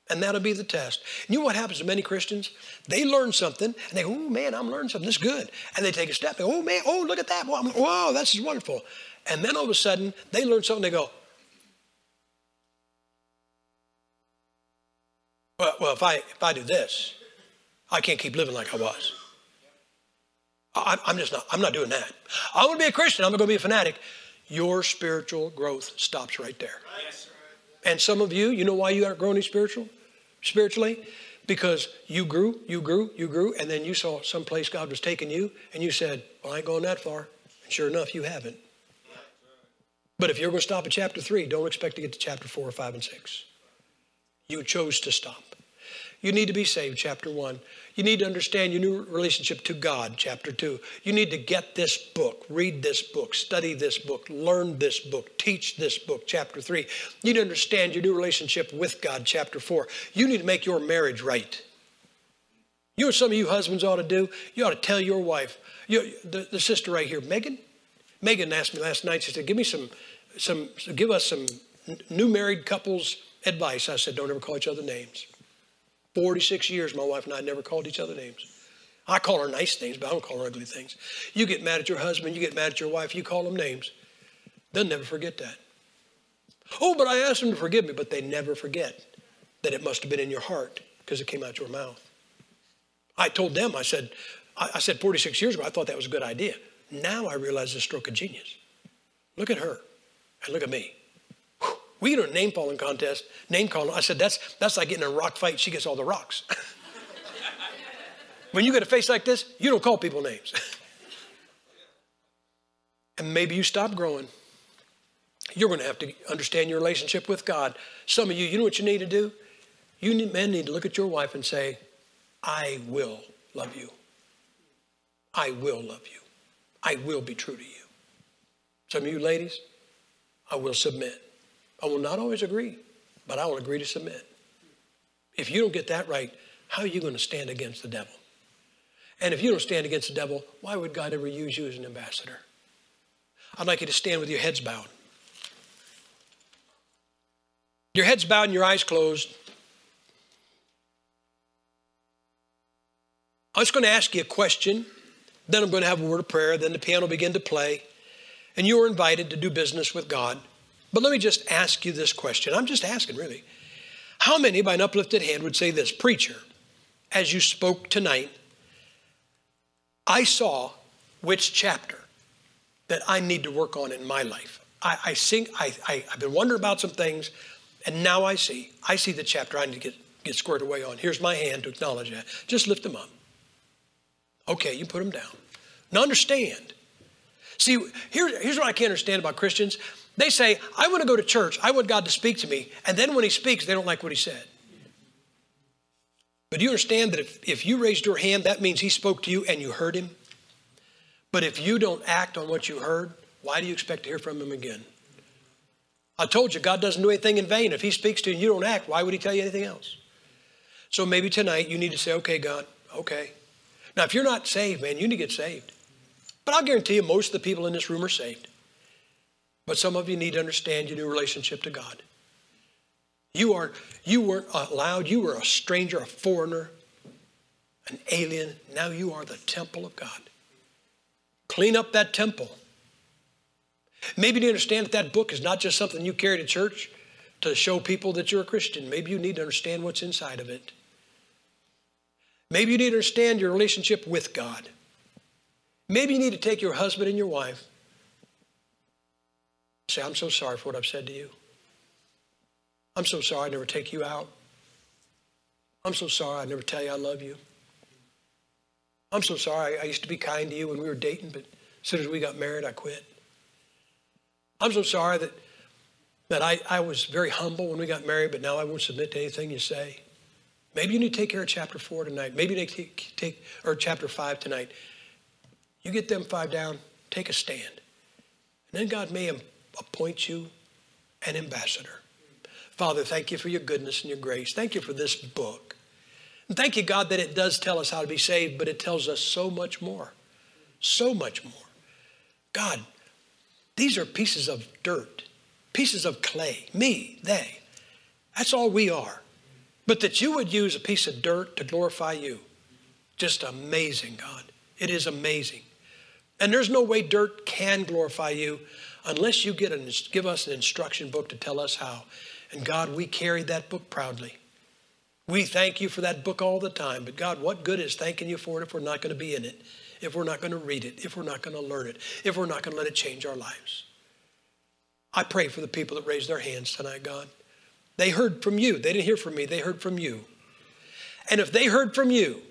And that'll be the test. You know what happens to many Christians? They learn something and they go, oh man, I'm learning something. This is good. And they take a step. They go, oh man, oh, look at that. Whoa, this is wonderful. And then all of a sudden, they learn something, they go, well, well if, I, if I do this, I can't keep living like I was. I, I'm just not, I'm not doing that. I want to be a Christian, I'm going to be a fanatic. Your spiritual growth stops right there. And some of you, you know why you aren't growing spiritual, spiritually? Because you grew, you grew, you grew, and then you saw some place God was taking you, and you said, Well, I ain't going that far. And sure enough, you haven't. But if you're going to stop at chapter 3, don't expect to get to chapter 4 or 5 and 6. You chose to stop. You need to be saved, chapter one. You need to understand your new relationship to God, chapter two. You need to get this book, read this book, study this book, learn this book, teach this book, chapter three. You need to understand your new relationship with God, chapter four. You need to make your marriage right. You know some of you husbands ought to do? You ought to tell your wife, you, the, the sister right here, Megan. Megan asked me last night, she said, give me some, some, give us some new married couples advice. I said, don't ever call each other names. 46 years, my wife and I never called each other names. I call her nice things, but I don't call her ugly things. You get mad at your husband, you get mad at your wife, you call them names. They'll never forget that. Oh, but I asked them to forgive me, but they never forget that it must have been in your heart because it came out your mouth. I told them, I said, I said 46 years ago, I thought that was a good idea. Now I realize it's a stroke of genius. Look at her and look at me. We get a name calling contest, name calling. I said, that's, that's like getting a rock fight. She gets all the rocks. [laughs] when you get a face like this, you don't call people names. [laughs] and maybe you stop growing. You're going to have to understand your relationship with God. Some of you, you know what you need to do? You need, men need to look at your wife and say, I will love you. I will love you. I will be true to you. Some of you ladies, I will submit. I will not always agree, but I will agree to submit. If you don't get that right, how are you going to stand against the devil? And if you don't stand against the devil, why would God ever use you as an ambassador? I'd like you to stand with your heads bowed. Your heads bowed and your eyes closed. I'm just going to ask you a question, then I'm going to have a word of prayer, then the piano will begin to play, and you are invited to do business with God. But let me just ask you this question. I'm just asking, really. How many, by an uplifted hand, would say this Preacher, as you spoke tonight, I saw which chapter that I need to work on in my life. I, I sing, I, I, I've been wondering about some things, and now I see. I see the chapter I need to get, get squared away on. Here's my hand to acknowledge that. Just lift them up. Okay, you put them down. Now understand. See, here, here's what I can't understand about Christians. They say, I want to go to church. I want God to speak to me. And then when he speaks, they don't like what he said. But do you understand that if, if you raised your hand, that means he spoke to you and you heard him? But if you don't act on what you heard, why do you expect to hear from him again? I told you, God doesn't do anything in vain. If he speaks to you and you don't act, why would he tell you anything else? So maybe tonight you need to say, okay, God, okay, now, if you're not saved, man, you need to get saved. But I'll guarantee you, most of the people in this room are saved. But some of you need to understand your new relationship to God. You, are, you weren't allowed, you were a stranger, a foreigner, an alien. Now you are the temple of God. Clean up that temple. Maybe you need to understand that that book is not just something you carry to church to show people that you're a Christian. Maybe you need to understand what's inside of it. Maybe you need to understand your relationship with God. Maybe you need to take your husband and your wife. Say, I'm so sorry for what I've said to you. I'm so sorry I never take you out. I'm so sorry I never tell you I love you. I'm so sorry I used to be kind to you when we were dating, but as soon as we got married, I quit. I'm so sorry that, that I, I was very humble when we got married, but now I won't submit to anything you say. Maybe you need to take care of chapter four tonight. Maybe you need to take, take or chapter five tonight. You get them five down, take a stand. And then God may appoint you an ambassador. Father, thank you for your goodness and your grace. Thank you for this book. And thank you, God, that it does tell us how to be saved, but it tells us so much more. So much more. God, these are pieces of dirt, pieces of clay. Me, they. That's all we are. But that you would use a piece of dirt to glorify you. Just amazing, God. It is amazing. And there's no way dirt can glorify you unless you get an, give us an instruction book to tell us how. And God, we carry that book proudly. We thank you for that book all the time. But God, what good is thanking you for it if we're not going to be in it, if we're not going to read it, if we're not going to learn it, if we're not going to let it change our lives? I pray for the people that raised their hands tonight, God. They heard from you. They didn't hear from me, they heard from you. And if they heard from you,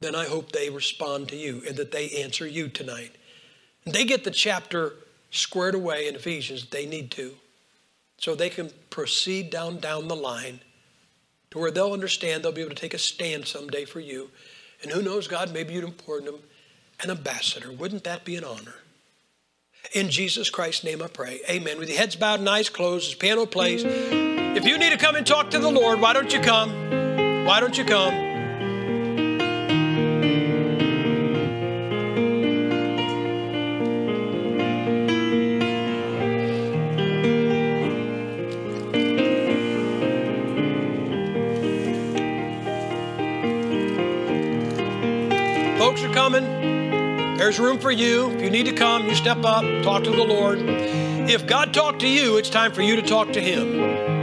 then I hope they respond to you and that they answer you tonight. They get the chapter squared away in Ephesians, they need to, so they can proceed down down the line to where they'll understand they'll be able to take a stand someday for you. And who knows, God, maybe you'd appoint them an ambassador. Wouldn't that be an honor? In Jesus Christ's name I pray. Amen. With your heads bowed and eyes closed, as piano plays. If you need to come and talk to the Lord, why don't you come? Why don't you come? There's room for you. If you need to come, you step up, talk to the Lord. If God talked to you, it's time for you to talk to Him.